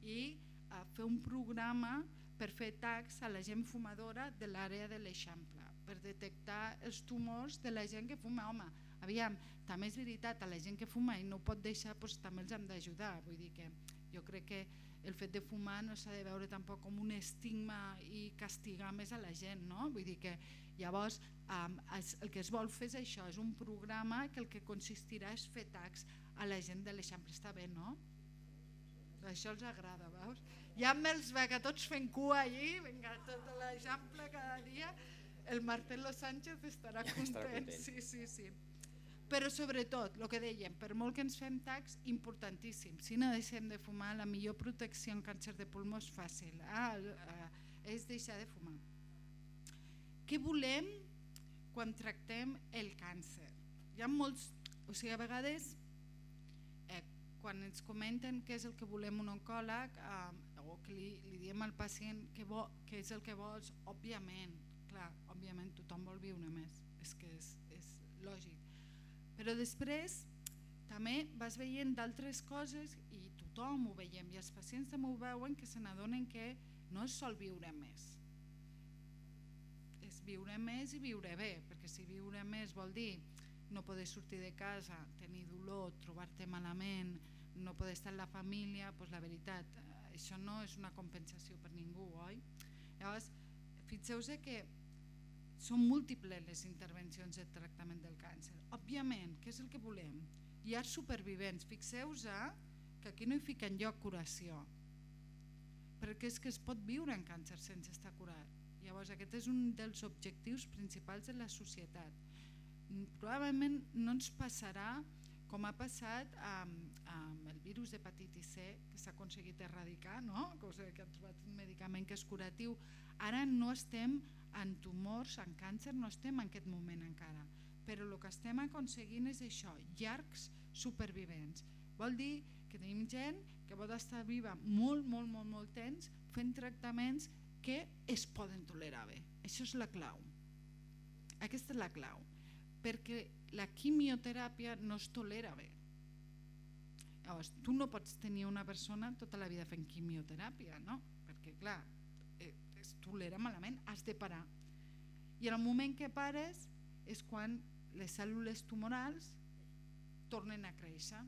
i a fer un programa per fer tags a la gent fumadora de l'àrea de l'Eixample, per detectar els tumors de la gent que fuma. Home, aviam, també és veritat, a la gent que fuma i no pot deixar, doncs, també els hem d'ajudar. Vull dir que jo crec que el fet de fumar no s'ha de veure tampoc com un estigma i castigar més a la gent, no? Vull dir que llavors um, el que es vol fer és això, és un programa que el que consistirà és fer tags a la gent de l'Eixample. Està bé, no? Això els agrada, veus? Ja me'ls ve que tots fent cua allí, vinga, tot l'Eixample cada dia, el Marcelo Sánchez estarà content. Estarà content. Sí, sí, sí. Però sobretot, el que dèiem, per molt que ens fem tags, importantíssim. Si no deixem de fumar, la millor protecció en càncer de pulmó és fàcil. Ah, eh, és deixar de fumar. Què volem quan tractem el càncer? Hi ha molts, o sigui, a vegades eh, quan ens comenten què és el que volem un oncòleg eh, o que li, li diem al pacient què, vo, què és el que vols, òbviament, clar, òbviament tothom vol viure més, és que és, és lògic. Però després també vas veient d'altres coses i tothom ho veiem i els pacients també ho veuen que se n'adonen que no és sol viure més és viure més i viure bé perquè si viure més vol dir no poder sortir de casa, tenir dolor, trobar-te malament, no poder estar en la família, doncs la veritat, eh, això no és una compensació per ningú, oi? Llavors, fixeu-vos que són múltiples les intervencions de tractament del càncer. Òbviament, què és el que volem? Hi ha supervivents. Fixeu-vos que aquí no hi fica lloc curació, perquè és que es pot viure en càncer sense estar curat. Llavors, aquest és un dels objectius principals de la societat probablement no ens passarà com ha passat amb, amb el virus d'hepatitis C que s'ha aconseguit erradicar, no? Que ha trobat un medicament que és curatiu. Ara no estem en tumors, en càncer, no estem en aquest moment encara, però el que estem aconseguint és això, llargs supervivents. Vol dir que tenim gent que pot estar viva molt, molt, molt, molt temps fent tractaments que es poden tolerar bé. Això és la clau. Aquesta és la clau perquè la quimioteràpia no es tolera bé. Llavors, tu no pots tenir una persona tota la vida fent quimioteràpia, no? Perquè, clar, tolera malament, has de parar. I en el moment que pares és quan les cèl·lules tumorals tornen a créixer.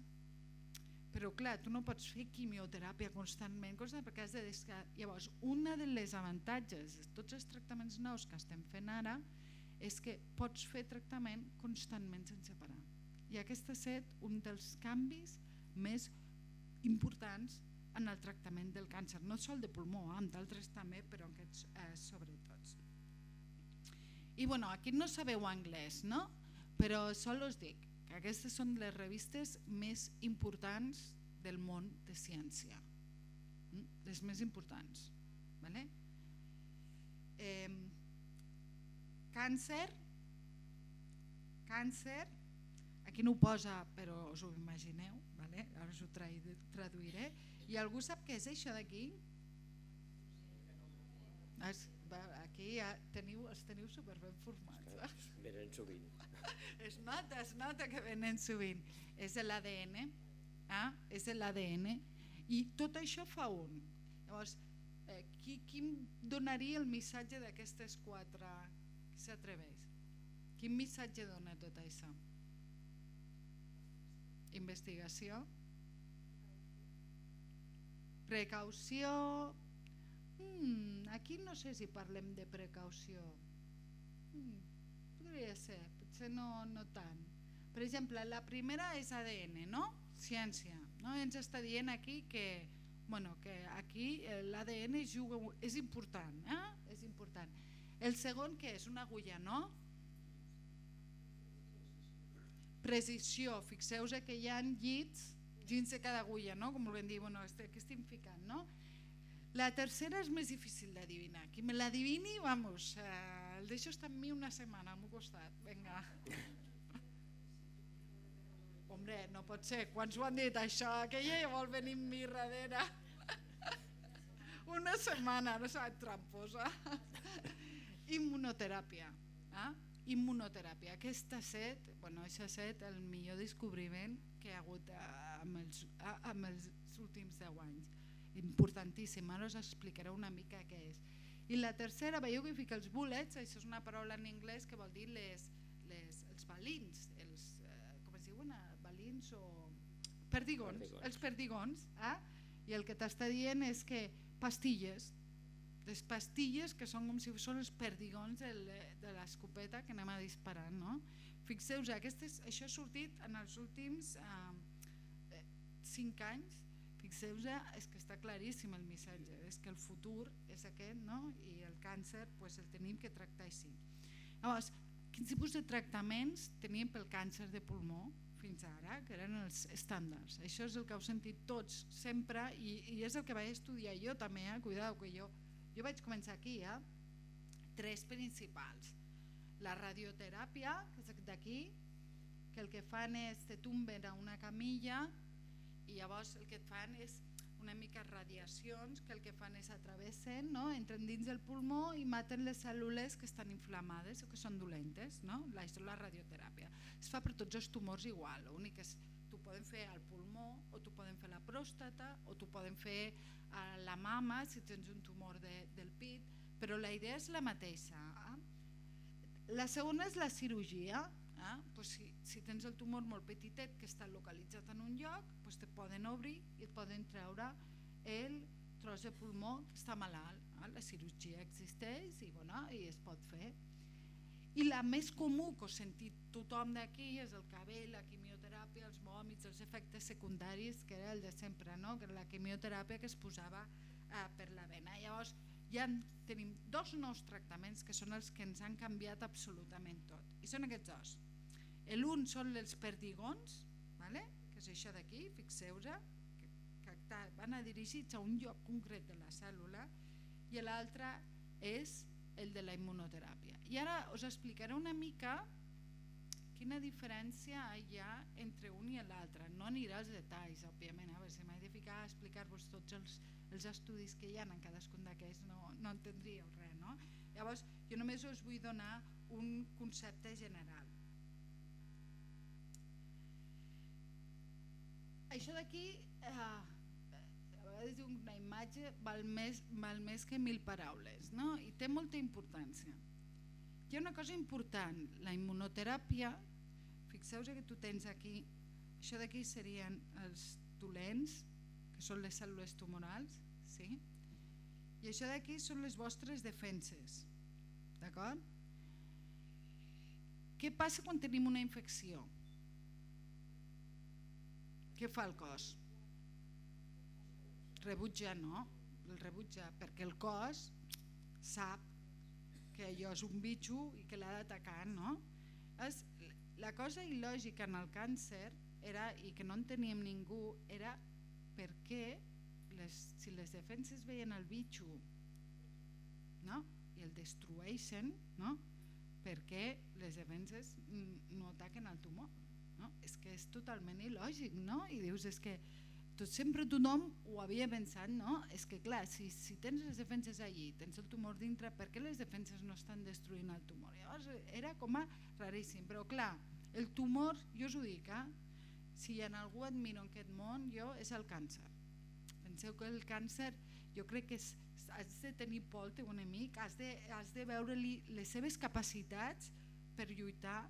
Però clar, tu no pots fer quimioteràpia constantment, constantment perquè has de descar... Llavors, una de les avantatges de tots els tractaments nous que estem fent ara és que pots fer tractament constantment sense parar. I aquest ha estat un dels canvis més importants en el tractament del càncer, no sol de pulmó, eh, amb d'altres també, però aquests eh, sobretot. I bueno, aquí no sabeu anglès, no? però sol us dic que aquestes són les revistes més importants del món de ciència, mm? les més importants. Vale? Eh, Càncer, càncer, aquí no ho posa però us ho imagineu, vale? ara us ho traduiré. I algú sap què és això d'aquí? Aquí ja teniu, els teniu superben formats. Eh? Venen sovint. es nota, es nota que venen sovint. És l'ADN, eh? és l'ADN i tot això fa un. Llavors, eh, qui, qui donaria el missatge d'aquestes quatre s'atreveix? Quin missatge dona tot això? Investigació? Precaució? Mm, aquí no sé si parlem de precaució. Mm, podria ser, potser no, no tant. Per exemple, la primera és ADN, no? Ciència. No? Ens està dient aquí que, bueno, que aquí eh, l'ADN és important. Eh? És important. El segon que és una agulla, no? Precisió, fixeu-vos que hi ha llits dins de cada agulla, no? com volem dir, bueno, què estem ficant, no? La tercera és més difícil d'adivinar. Qui me l'adivini, vamos, eh, el deixo estar amb mi una setmana al meu costat. Vinga. Hombre, no pot ser. Quants ho han dit això? Aquella ja vol venir amb mi darrere. Una setmana, no s'ha tramposa. Immunoteràpia. Eh? Immunoteràpia. Aquesta set, bueno, aquesta set, el millor descobriment que ha hagut amb els, amb els últims 10 anys. Importantíssim, ara us explicaré una mica què és. I la tercera, veieu que fica els bullets, això és una paraula en anglès que vol dir les, les, els balins, els, eh, com es diuen, eh, balins o perdigons, Perdigons. els perdigons, eh? i el que t'està dient és que pastilles, les pastilles que són com si són els perdigons del, de l'escopeta que anem a disparar. No? Fixeu-vos, això ha sortit en els últims eh, eh, cinc anys, fixeu-vos, és que està claríssim el missatge, és que el futur és aquest no? i el càncer pues, el tenim que tractar així. Llavors, quins tipus de tractaments tenim pel càncer de pulmó fins ara, que eren els estàndards. Això és el que heu sentit tots sempre i, i és el que vaig estudiar jo també, eh? cuidado, que jo, jo vaig començar aquí, eh? tres principals. La radioteràpia, que és d'aquí, que el que fan és te tumben a una camilla i llavors el que et fan és una mica radiacions que el que fan és atravessen, no? entren dins del pulmó i maten les cèl·lules que estan inflamades o que són dolentes. No? La, la radioteràpia. Es fa per tots els tumors igual, l'únic és tu poden fer al pulmó o tu poden fer a la pròstata o tu poden fer a la mama si tens un tumor de, del pit, però la idea és la mateixa. Eh? La segona és la cirurgia. Eh? Pues si, si tens el tumor molt petitet que està localitzat en un lloc, pues te poden obrir i et poden treure el tros de pulmó que està malalt. Eh? La cirurgia existeix i, bueno, i es pot fer. I la més comú que ha sentit tothom d'aquí és el cabell, la quimioteràpia, els vòmits, els efectes secundaris, que era el de sempre, no? que la quimioteràpia que es posava eh, per la vena. Llavors, ja en tenim dos nous tractaments que són els que ens han canviat absolutament tot. I són aquests dos. L'un són els perdigons, vale? que és això d'aquí, fixeu-vos, que, que van a dirigits a un lloc concret de la cèl·lula, i l'altre és el de la immunoteràpia. I ara us explicaré una mica quina diferència hi ha entre un i l'altre. No anirà als detalls, òbviament, eh? perquè si m'he de ficar a explicar-vos tots els, els estudis que hi ha en cadascun d'aquests no, no entendríeu res. No? Llavors, jo només us vull donar un concepte general. Això d'aquí, eh, a vegades una imatge val més, val més que mil paraules no? i té molta importància. Hi ha una cosa important, la immunoteràpia, fixeu que tu tens aquí, això d'aquí serien els dolents, que són les cèl·lules tumorals, sí? i això d'aquí són les vostres defenses, d'acord? Què passa quan tenim una infecció? Què fa el cos? Rebutja, no? El rebutja, perquè el cos sap que allò és un bitxo i que l'ha d'atacar, no? És, la cosa il·lògica en el càncer era, i que no en teníem ningú, era per què les, si les defenses veien el bitxo no? i el destrueixen, no? perquè les defenses no ataquen el tumor. No? És que és totalment il·lògic, no? I dius, és que tot sempre tothom ho havia pensat, no? És que clar, si, si tens les defenses allí, tens el tumor dintre, per què les defenses no estan destruint el tumor? Llavors era com a raríssim, però clar, el tumor, jo us ho dic, eh? si en algú admiro en aquest món, jo és el càncer. Penseu que el càncer, jo crec que és, has de tenir por al teu enemic, has de, has de veure-li les seves capacitats per lluitar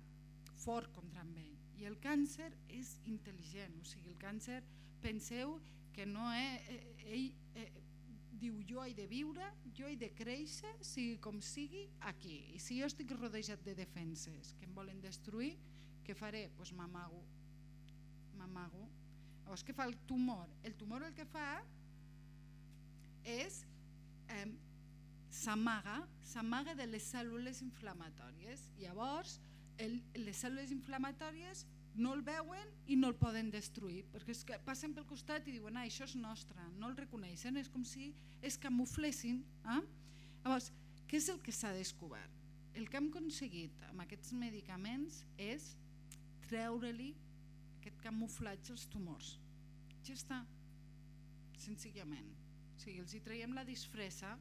fort contra amb ell. I el càncer és intel·ligent, o sigui, el càncer, penseu que no és, eh, ell eh, diu jo he de viure, jo he de créixer, sigui com sigui, aquí. I si jo estic rodejat de defenses que em volen destruir, què faré? Doncs pues m'amago. M'amago. Llavors, què fa el tumor? El tumor el que fa és eh, s'amaga, s'amaga de les cèl·lules inflamatòries. Llavors, el, les cèl·lules inflamatòries no el veuen i no el poden destruir, perquè és que passen pel costat i diuen ah, això és nostre, no el reconeixen, és com si es camuflessin. Eh? Llavors, què és el que s'ha descobert? El que hem aconseguit amb aquests medicaments és treure-li aquest camuflatge als tumors. Ja està, senzillament. O sigui, els hi traiem la disfressa,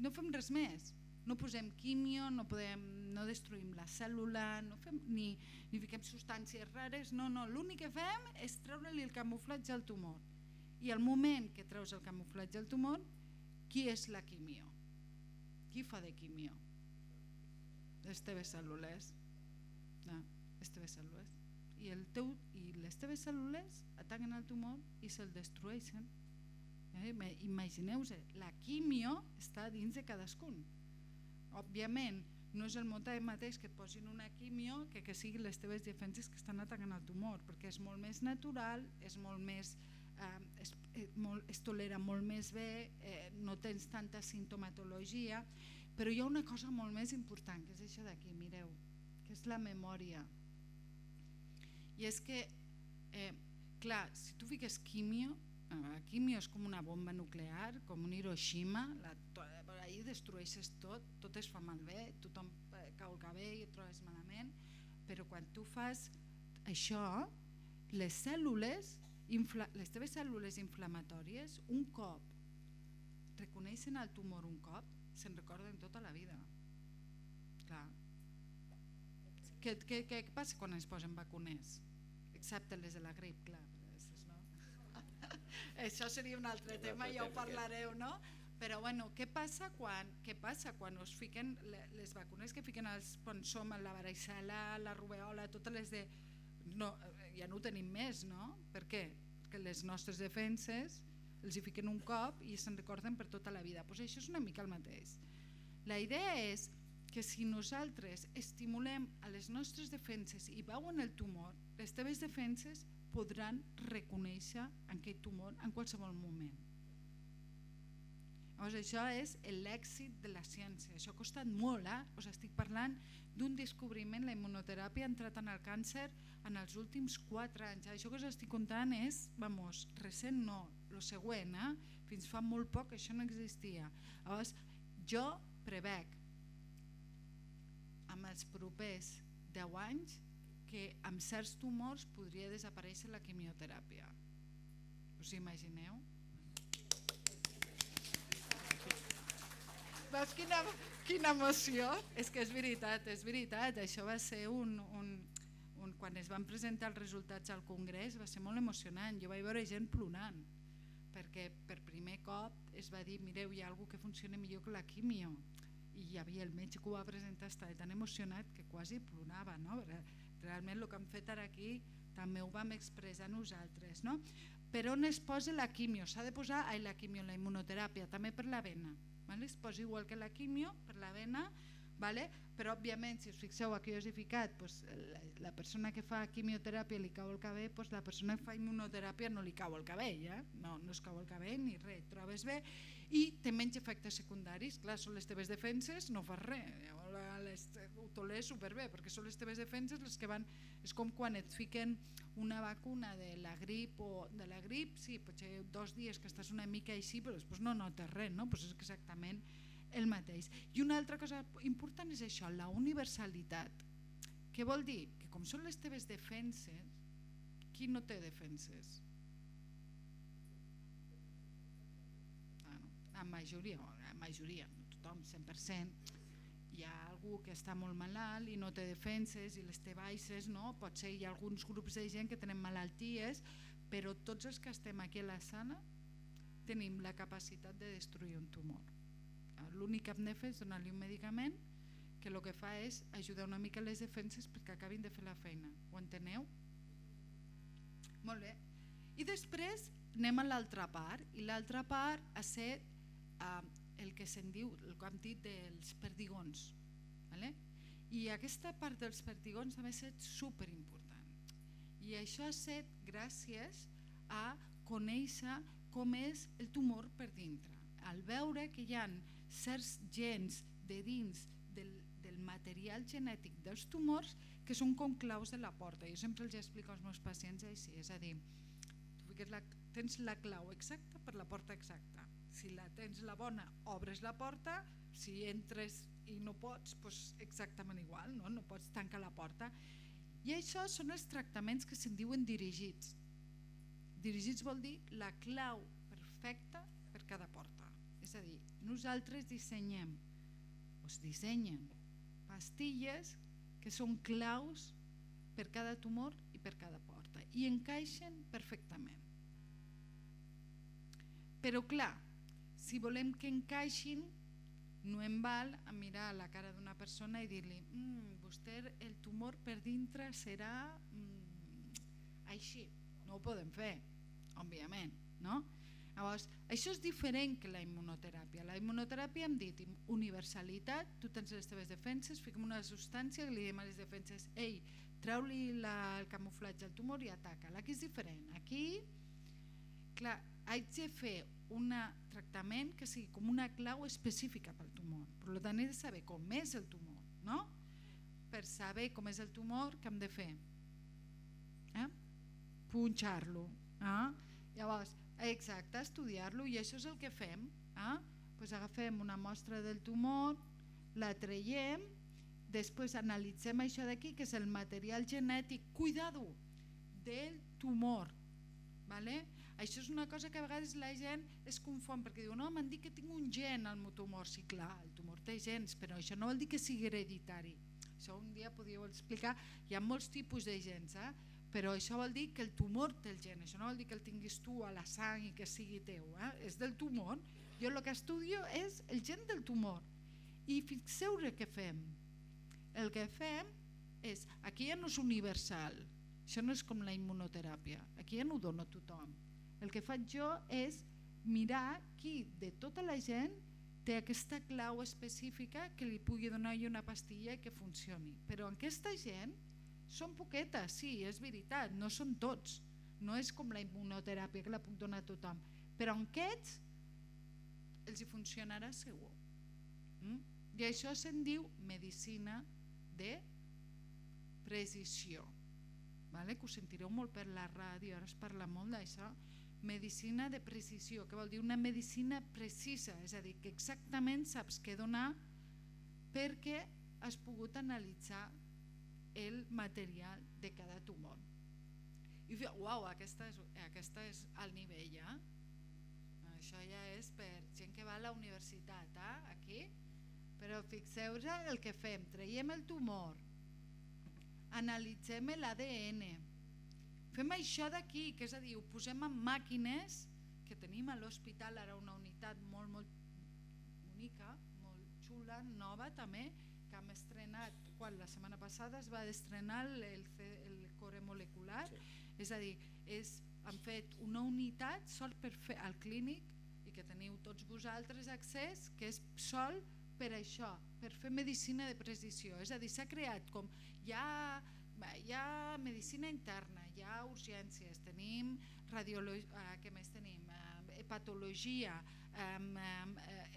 no fem res més, no posem quimio, no, podem, no destruïm la cèl·lula, no fem, ni, ni fiquem substàncies rares, no, no, l'únic que fem és treure-li el camuflatge al tumor. I al moment que treus el camuflatge al tumor, qui és la quimio? Qui fa de quimio? Les teves cèl·lules. No, les teves cèl·lules. I, el teu, I les teves cèl·lules ataquen el tumor i se'l destrueixen. Eh? Imagineu-vos, la quimio està dins de cadascun. Òbviament, no és el mateix que et posin una quimio que que siguin les teves defenses que estan atacant el tumor, perquè és molt més natural, és molt més, eh, es, eh, molt, es tolera molt més bé, eh, no tens tanta sintomatologia, però hi ha una cosa molt més important, que és això d'aquí, mireu, que és la memòria. I és que, eh, clar, si tu fiques quimio, la quimio és com una bomba nuclear, com un Hiroshima, la, ahir destrueixes tot, tot es fa malbé, tothom cau el cabell i et trobes malament, però quan tu fas això, les cèl·lules, les teves cèl·lules inflamatòries, un cop reconeixen el tumor un cop, se'n recorden tota la vida. Clar. Què, què, què passa quan es posen vacunes? Excepte les de la grip, clar. Això seria un altre tema, ja ho parlareu, no? Però bueno, què passa quan, què passa quan us fiquen les vacunes que fiquen els, quan som la varicel·la, la rubeola, totes les de... No, ja no ho tenim més, no? Per què? Perquè les nostres defenses els hi fiquen un cop i se'n recorden per tota la vida. Pues això és una mica el mateix. La idea és que si nosaltres estimulem a les nostres defenses i veuen el tumor, les teves defenses podran reconèixer aquell tumor en qualsevol moment. Llavors, això és l'èxit de la ciència. Això ha costat molt. Eh? Us estic parlant d'un descobriment, la immunoteràpia ha entrat en el càncer en els últims 4 anys. Això que us estic contant és, vamos, recent no, el següent, eh? fins fa molt poc això no existia. Llavors, jo prevec amb els propers 10 anys que amb certs tumors podria desaparèixer la quimioteràpia. Us imagineu? Veus quina, quina emoció? És que és veritat, és veritat. Això va ser un, un, un... Quan es van presentar els resultats al Congrés va ser molt emocionant. Jo vaig veure gent plorant perquè per primer cop es va dir mireu, hi ha alguna que funciona millor que la quimio i hi havia el metge que ho va presentar estava tan emocionat que quasi plorava no? realment el que hem fet ara aquí també ho vam expressar nosaltres. No? Per on es posa la quimio? S'ha de posar ai, la quimio, la immunoteràpia, també per la vena. Vale? Es posa igual que la quimio, per la vena, vale? però òbviament si us fixeu aquí us he ficat pues, la, la persona que fa quimioteràpia li cau el cabell pues, la persona que fa immunoteràpia no li cau el cabell eh? no, no es cau el cabell ni res, trobes bé i té menys efectes secundaris clar, són les teves defenses, no fas res les, ho tolers superbé perquè són les teves defenses les que van és com quan et fiquen una vacuna de la grip o de la grip, sí, potser dos dies que estàs una mica així però després no notes res, no? pues és exactament el mateix. I una altra cosa important és això, la universalitat. Què vol dir? Que com són les teves defenses, qui no té defenses? Ah, no. La majoria, la majoria, no tothom, 100%, hi ha algú que està molt malalt i no té defenses i les té baixes, no? potser hi ha alguns grups de gent que tenen malalties, però tots els que estem aquí a la sala tenim la capacitat de destruir un tumor l'únic que hem de fer és donar-li un medicament que el que fa és ajudar una mica les defenses perquè acabin de fer la feina. Ho enteneu? Molt bé. I després anem a l'altra part, i l'altra part ha set eh, el que se'n diu, el que hem dit dels perdigons. Vale? I aquesta part dels perdigons també ha estat superimportant. I això ha estat gràcies a conèixer com és el tumor per dintre. Al veure que hi ha certs gens de dins del, del material genètic dels tumors que són com claus de la porta. Jo sempre els explico als meus pacients així, és a dir, tu la, tens la clau exacta per la porta exacta. Si la tens la bona, obres la porta, si entres i no pots, doncs exactament igual, no? no pots tancar la porta. I això són els tractaments que se'n diuen dirigits. Dirigits vol dir la clau perfecta per cada porta. És a dir, nosaltres dissenyem, o es dissenyen pastilles que són claus per cada tumor i per cada porta i encaixen perfectament. Però clar, si volem que encaixin, no em val a mirar a la cara d'una persona i dir-li mm, vostè el tumor per dintre serà mm, així. No ho podem fer, òbviament, no? Llavors, això és diferent que la immunoteràpia. La immunoteràpia hem dit universalitat, tu tens les teves defenses, fiquem una substància que li diem a les defenses ei, treu-li el camuflatge al tumor i ataca. Aquí és diferent. Aquí, clar, haig de fer un tractament que sigui com una clau específica pel tumor. Per tant, he de saber com és el tumor, no? Per saber com és el tumor, què hem de fer? Eh? Punxar-lo. Eh? Llavors, exacte, estudiar-lo i això és el que fem. Eh? Pues agafem una mostra del tumor, la traiem, després analitzem això d'aquí, que és el material genètic, cuidado, del tumor. Vale? Això és una cosa que a vegades la gent es confon perquè diu, no, m'han dit que tinc un gen al meu tumor. Sí, clar, el tumor té gens, però això no vol dir que sigui hereditari. Això un dia podríeu explicar, hi ha molts tipus de gens, eh? Però això vol dir que el tumor té el gen, això no vol dir que el tinguis tu a la sang i que sigui teu, eh? és del tumor. Jo el que estudio és el gen del tumor. I fixeu què fem. El que fem és, aquí ja no és universal, això no és com la immunoteràpia, aquí ja no ho dono a tothom el que faig jo és mirar qui de tota la gent té aquesta clau específica que li pugui donar una pastilla i que funcioni. Però aquesta gent són poquetes, sí, és veritat, no són tots. No és com la immunoteràpia que la puc donar a tothom. Però en aquests els hi funcionarà segur. Mm? I això se'n diu medicina de precisió. Vale? Que ho sentireu molt per la ràdio, ara es parla molt d'això medicina de precisió, que vol dir una medicina precisa, és a dir, que exactament saps què donar perquè has pogut analitzar el material de cada tumor. I diu, uau, aquesta és, aquesta és el nivell, eh? Això ja és per gent que va a la universitat, eh? aquí. Però fixeu-vos el que fem, traiem el tumor, analitzem l'ADN, Fem això d'aquí, que és a dir, ho posem en màquines que tenim a l'hospital, ara una unitat molt, molt bonica, molt xula, nova també, que hem estrenat, quan la setmana passada es va estrenar el, el, core molecular, sí. és a dir, és, han fet una unitat sol per fer al clínic i que teniu tots vosaltres accés, que és sol per això, per fer medicina de precisió, és a dir, s'ha creat com hi ha, hi ha medicina interna, hi ha urgències, tenim radiologia, eh, què més tenim? Eh, patologia, eh,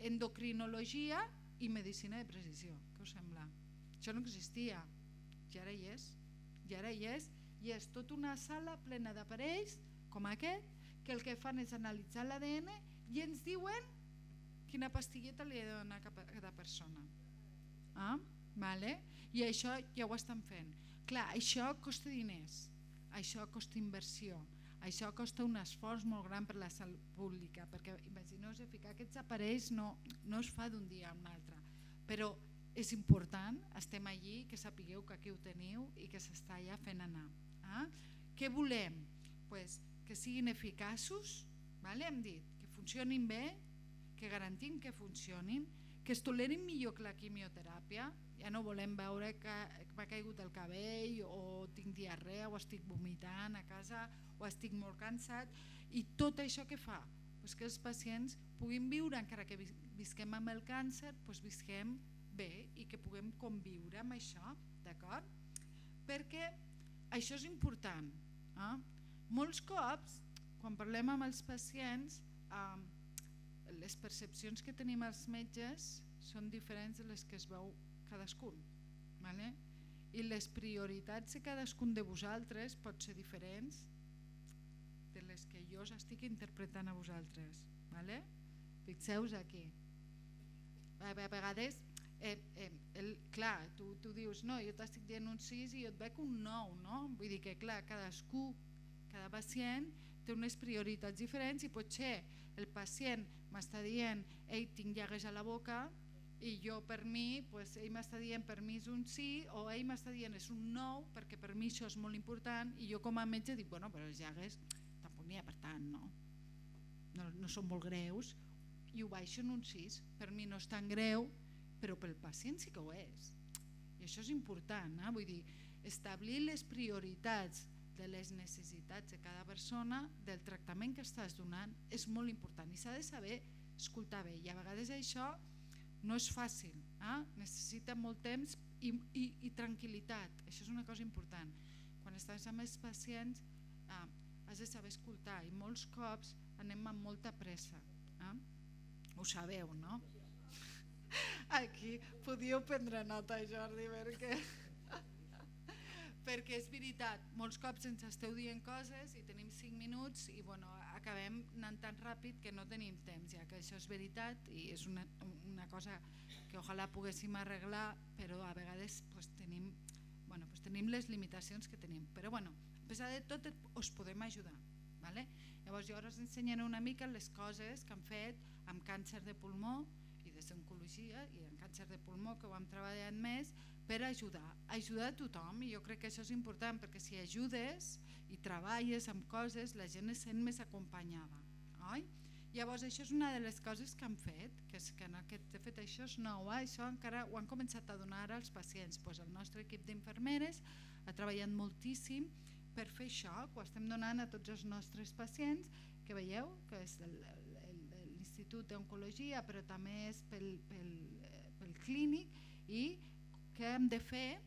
endocrinologia i medicina de precisió. Què us sembla? Això no existia, i ara hi és. I ara hi és, i és tota una sala plena d'aparells com aquest, que el que fan és analitzar l'ADN i ens diuen quina pastilleta li ha de donar a cada persona. Ah? Vale? I això ja ho estan fent. Clar, això costa diners això costa inversió, això costa un esforç molt gran per la salut pública, perquè imagineu-vos ficar aquests aparells no, no es fa d'un dia a un altre, però és important, estem allí, que sapigueu que aquí ho teniu i que s'està ja fent anar. Ah? Què volem? Pues que siguin eficaços, vale? hem dit, que funcionin bé, que garantim que funcionin, que es tolerin millor que la quimioteràpia, ja no volem veure que m'ha caigut el cabell o tinc diarrea o estic vomitant a casa o estic molt cansat i tot això que fa? Pues que els pacients puguin viure encara que visquem amb el càncer, pues visquem bé i que puguem conviure amb això, d'acord? Perquè això és important. Eh? Molts cops, quan parlem amb els pacients, eh, les percepcions que tenim els metges són diferents de les que es veu cadascun. Vale? i les prioritats de cadascun de vosaltres pot ser diferents de les que jo us estic interpretant a vosaltres. ¿vale? Fixeu-vos aquí. A vegades, eh, eh, el, clar, tu, tu dius, no, jo t'estic dient un 6 i jo et veig un 9, no? Vull dir que, clar, cadascú, cada pacient té unes prioritats diferents i potser el pacient m'està dient, ei, tinc llagues a la boca, i jo per mi, pues, ell m'està dient per mi és un sí o ell m'està dient és un nou perquè per mi això és molt important i jo com a metge dic, bueno, però els llagues tampoc n'hi ha per tant, no? no? No són molt greus i ho baixo en un 6, per mi no és tan greu però pel pacient sí que ho és i això és important, eh? vull dir establir les prioritats de les necessitats de cada persona del tractament que estàs donant és molt important i s'ha de saber escoltar bé i a vegades això no és fàcil, eh? necessita molt temps i, i, i tranquil·litat, això és una cosa important. Quan estàs amb els pacients eh, has de saber escoltar i molts cops anem amb molta pressa. Eh? Ho sabeu, no? Aquí podíeu prendre nota, Jordi, perquè perquè és veritat, molts cops ens esteu dient coses i tenim 5 minuts i bueno, acabem anant tan ràpid que no tenim temps, ja que això és veritat i és una, una cosa que ojalà poguéssim arreglar, però a vegades pues, tenim, bueno, pues, tenim les limitacions que tenim. Però bueno, a pesar de tot us podem ajudar. Vale? Llavors jo ara us ensenyaré una mica les coses que han fet amb càncer de pulmó oncologia i en càncer de pulmó que ho hem treballat més per ajudar, ajudar a tothom i jo crec que això és important perquè si ajudes i treballes amb coses la gent es sent més acompanyada oi? llavors això és una de les coses que han fet que és que en aquest, de fet això és nou eh? això encara ho han començat a donar als pacients pues el nostre equip d'infermeres ha treballat moltíssim per fer això, que ho estem donant a tots els nostres pacients que veieu que és l'Institut d'Oncologia però també és pel, pel, pel clínic i què hem de fer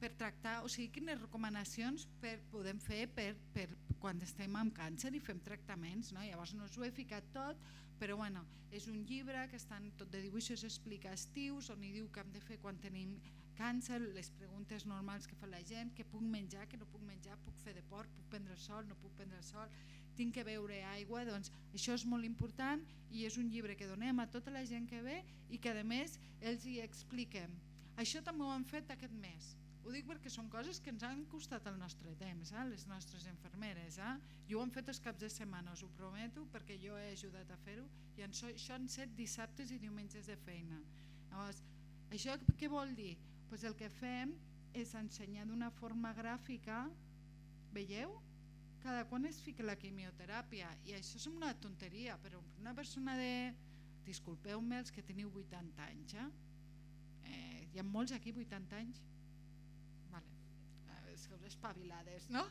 per tractar, o sigui, quines recomanacions per, podem fer per, per quan estem amb càncer i fem tractaments. No? Llavors no us ho he ficat tot, però bueno, és un llibre que estan tot de dibuixos explicatius on hi diu que hem de fer quan tenim càncer, les preguntes normals que fa la gent, què puc menjar, què no puc menjar, puc fer de port, puc prendre sol, no puc prendre sol, tinc que beure aigua, doncs això és molt important i és un llibre que donem a tota la gent que ve i que a més els hi expliquem això també ho han fet aquest mes. Ho dic perquè són coses que ens han costat el nostre temps, eh? les nostres infermeres. Eh? I ho han fet els caps de setmana, us ho prometo, perquè jo he ajudat a fer-ho. I en so, això han set dissabtes i diumenges de feina. Llavors, això què vol dir? Pues el que fem és ensenyar d'una forma gràfica, veieu? Cada quan es fica la quimioteràpia, i això és una tonteria, però una persona de... Disculpeu-me els que teniu 80 anys, eh? hi ha molts aquí 80 anys vale. Eh, sou espavilades no?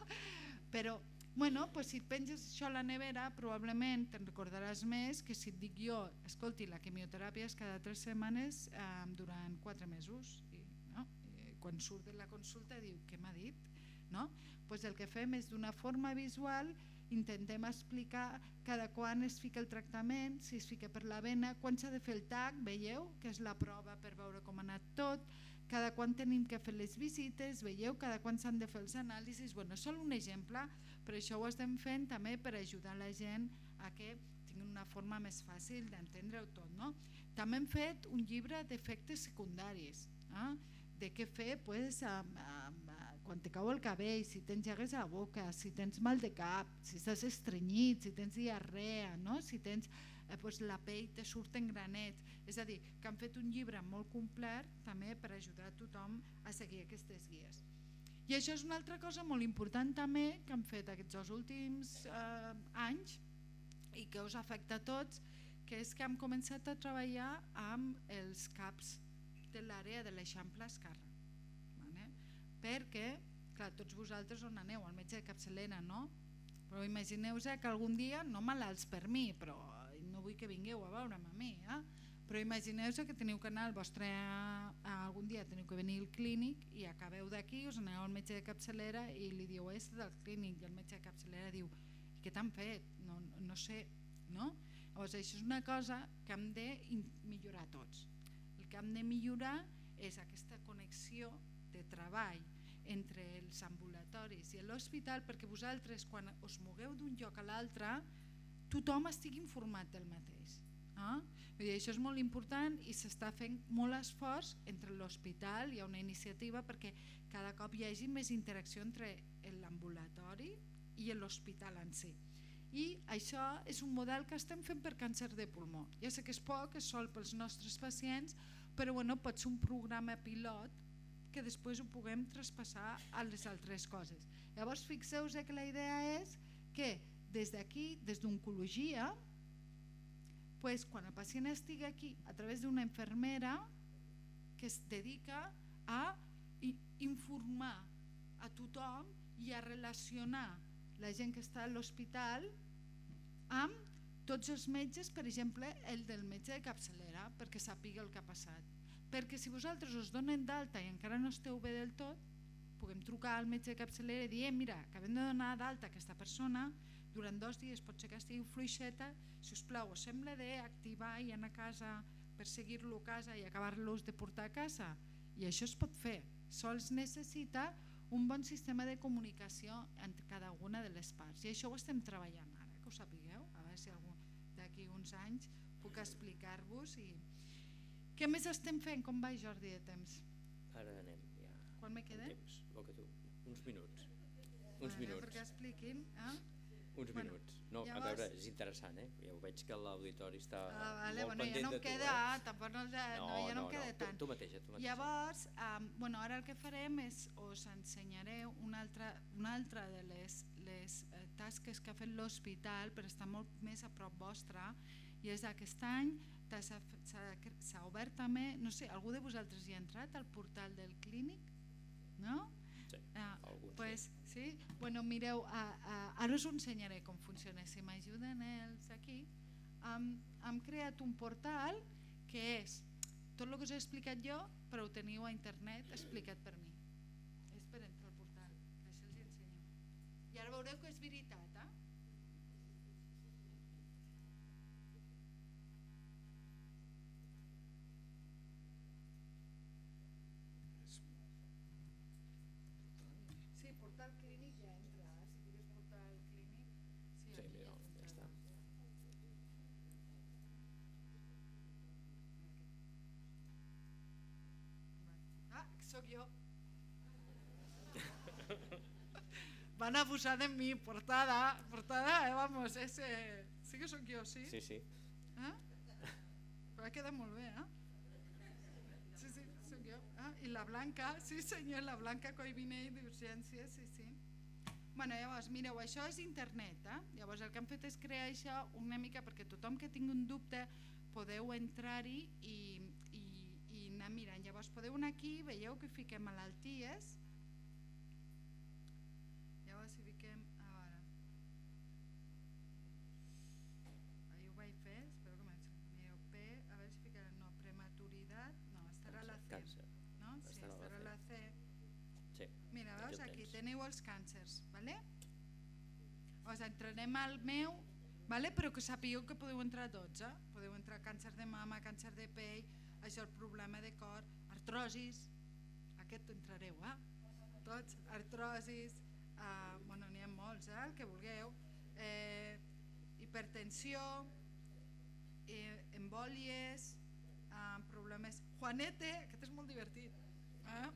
però bueno, pues si et penges això a la nevera probablement te'n recordaràs més que si et dic jo escolti la quimioteràpia és cada 3 setmanes eh, durant 4 mesos i, no? I quan surt de la consulta diu què m'ha dit no? pues el que fem és d'una forma visual intentem explicar cada quan es fica el tractament, si es fica per la vena, quan s'ha de fer el TAC, veieu, que és la prova per veure com ha anat tot, cada quan tenim que fer les visites, veieu, cada quan s'han de fer els anàlisis, bueno, és un exemple, però això ho estem fent també per ajudar la gent a que tinguin una forma més fàcil d'entendre-ho tot. No? També hem fet un llibre d'efectes secundaris, eh? de què fer pues, amb, amb, quan te cau el cabell, si tens llagues a la boca, si tens mal de cap, si estàs estrenyit, si tens diarrea, no? si tens eh, pues, la pell te surten granets. És a dir, que han fet un llibre molt complet també per ajudar a tothom a seguir aquestes guies. I això és una altra cosa molt important també que han fet aquests últims eh, anys i que us afecta a tots, que és que hem començat a treballar amb els CAPs de l'àrea de l'Eixample Escarra perquè, clar, tots vosaltres on aneu, al metge de capçalera, no? Però imagineu-vos que algun dia, no malalts per mi, però no vull que vingueu a veure'm a mi, eh? però imagineu-vos que teniu que anar al vostre, algun dia teniu que venir al clínic i acabeu d'aquí, us aneu al metge de capçalera i li diu és del clínic i el metge de capçalera diu què t'han fet? No, no sé, no? Llavors això és una cosa que hem de millorar tots. El que hem de millorar és aquesta connexió de treball entre els ambulatoris i l'hospital perquè vosaltres quan us mogueu d'un lloc a l'altre tothom estigui informat del mateix. Eh? Dir, això és molt important i s'està fent molt esforç entre l'hospital, hi ha una iniciativa perquè cada cop hi hagi més interacció entre l'ambulatori i l'hospital en si. I això és un model que estem fent per càncer de pulmó. Ja sé que és poc, és sol pels nostres pacients, però bueno, pot ser un programa pilot que després ho puguem traspassar a les altres coses. Llavors fixeu-vos que la idea és que des d'aquí, des d'oncologia, pues, quan el pacient estigui aquí a través d'una infermera que es dedica a informar a tothom i a relacionar la gent que està a l'hospital amb tots els metges, per exemple, el del metge de capçalera, perquè sàpiga el que ha passat perquè si vosaltres us donen d'alta i encara no esteu bé del tot, puguem trucar al metge de capçalera i dir, eh, mira, acabem de donar d'alta aquesta persona, durant dos dies pot ser que estigui fluixeta, si us plau, us sembla d'activar i anar a casa per seguir-lo a casa i acabar-los de portar a casa? I això es pot fer, sols necessita un bon sistema de comunicació entre cada una de les parts. I això ho estem treballant ara, que ho sapigueu, a veure si d'aquí uns anys puc explicar-vos i què més estem fent? Com va Jordi de temps? Ara anem ja. Quan me queda? Temps, el que tu. Uns minuts. Uns minuts. Perquè expliquin. Eh? Uns bueno, minuts. No, llavors... a veure, és interessant, eh? Ja ho veig que l'auditori està ah, vale, molt bueno, pendent ja no de tu. queda, eh? tampoc no, no, no, ja no, no queda no, tant. Tu, tu mateixa, tu mateixa. Llavors, um, bueno, ara el que farem és us ensenyaré una altra, una altra de les, les eh, tasques que ha fet l'hospital per estar molt més a prop vostra i és aquest any s'ha obert també, no sé, algú de vosaltres hi ha entrat al portal del clínic? No? Sí, ah, alguns pues, sí. sí. Bueno, mireu, a, a, ara us ensenyaré com funciona, si m'ajuden els aquí. Hem, hem creat un portal que és tot el que us he explicat jo, però ho teniu a internet explicat per mi. És per entrar al portal, això els ensenyo. I ara veureu que és veritat, eh? portal clínic ja entra, eh? si digues portal clínic... Sí, sí mira, ja està. Ah, sóc jo. Van abusar de mi, portada, portada, eh, vamos, ese... Sí que sóc jo, sí? Sí, sí. Eh? Però ha quedat molt bé, eh? Sí, sí, sóc jo. Ah, I la Blanca, sí senyor, la Blanca Coibinell d'Urgència, sí, sí. Bueno, llavors, mireu, això és internet, eh? Llavors el que hem fet és crear això una mica perquè tothom que tingui un dubte podeu entrar-hi i anar mirant. Llavors podeu anar aquí, veieu que fiquem malalties. Llavors si fiquem, a veure... Ahí ho vaig fer, espero que. Mireu, P, a veure si ficarem, no, prematuritat, no, estarà la C. Càncer. No? Sí, Estarà la estarà C. la C. Sí. Mira, veus, aquí teniu els càncers, ¿vale? Us entrarem al meu, ¿vale? però que sapigueu que podeu entrar tots, eh? podeu entrar càncer de mama, càncer de pell, això el problema de cor, artrosis, aquest entrareu, eh? tots, artrosis, eh, bueno, n'hi ha molts, eh? el que vulgueu, eh, hipertensió, eh, embòlies, eh, problemes... Juanete, aquest és molt divertit, eh?